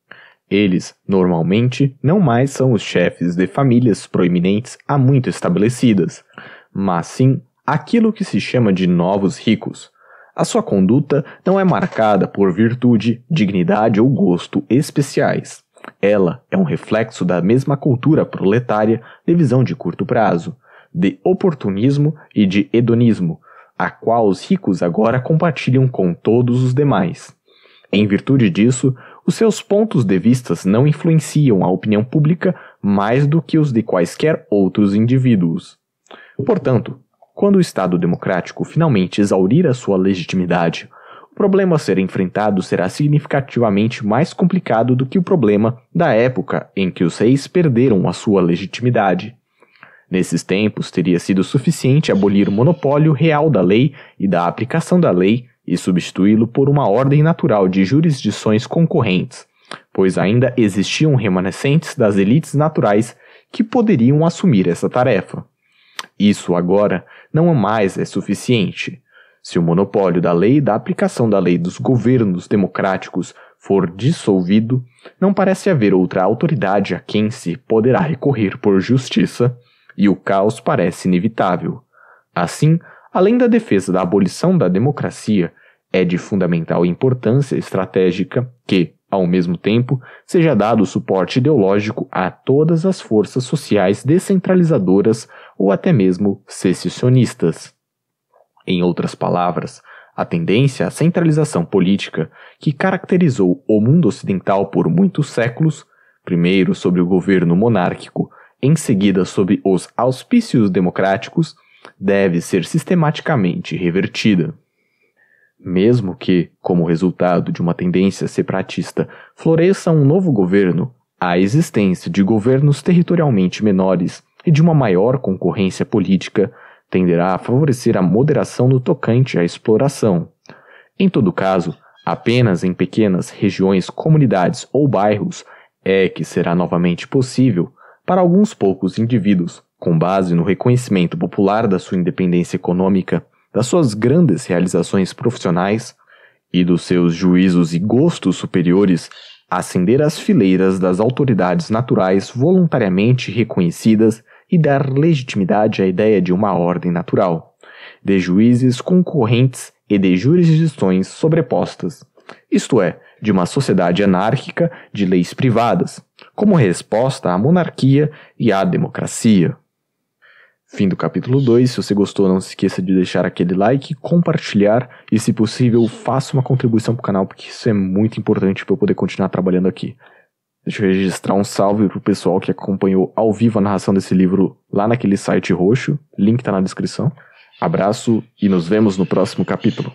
Eles, normalmente, não mais são os chefes de famílias proeminentes há muito estabelecidas, mas sim aquilo que se chama de novos ricos, a sua conduta não é marcada por virtude, dignidade ou gosto especiais. Ela é um reflexo da mesma cultura proletária de visão de curto prazo, de oportunismo e de hedonismo, a qual os ricos agora compartilham com todos os demais. Em virtude disso, os seus pontos de vistas não influenciam a opinião pública mais do que os de quaisquer outros indivíduos. Portanto, quando o Estado democrático finalmente exaurir a sua legitimidade, o problema a ser enfrentado será significativamente mais complicado do que o problema da época em que os reis perderam a sua legitimidade. Nesses tempos, teria sido suficiente abolir o monopólio real da lei e da aplicação da lei e substituí-lo por uma ordem natural de jurisdições concorrentes, pois ainda existiam remanescentes das elites naturais que poderiam assumir essa tarefa. Isso agora não mais é suficiente. Se o monopólio da lei e da aplicação da lei dos governos democráticos for dissolvido, não parece haver outra autoridade a quem se poderá recorrer por justiça, e o caos parece inevitável. Assim, além da defesa da abolição da democracia, é de fundamental importância estratégica que, ao mesmo tempo, seja dado suporte ideológico a todas as forças sociais descentralizadoras ou até mesmo secessionistas. Em outras palavras, a tendência à centralização política que caracterizou o mundo ocidental por muitos séculos, primeiro sob o governo monárquico, em seguida sob os auspícios democráticos, deve ser sistematicamente revertida. Mesmo que, como resultado de uma tendência separatista, floresça um novo governo, a existência de governos territorialmente menores e de uma maior concorrência política tenderá a favorecer a moderação no tocante à exploração. Em todo caso, apenas em pequenas regiões, comunidades ou bairros é que será novamente possível, para alguns poucos indivíduos, com base no reconhecimento popular da sua independência econômica, das suas grandes realizações profissionais e dos seus juízos e gostos superiores, ascender às fileiras das autoridades naturais voluntariamente reconhecidas e dar legitimidade à ideia de uma ordem natural, de juízes concorrentes e de jurisdições sobrepostas, isto é, de uma sociedade anárquica de leis privadas, como resposta à monarquia e à democracia. Fim do capítulo 2. Se você gostou, não se esqueça de deixar aquele like, compartilhar e, se possível, faça uma contribuição para o canal, porque isso é muito importante para eu poder continuar trabalhando aqui. Deixa eu registrar um salve pro pessoal que acompanhou ao vivo a narração desse livro lá naquele site roxo. Link tá na descrição. Abraço e nos vemos no próximo capítulo.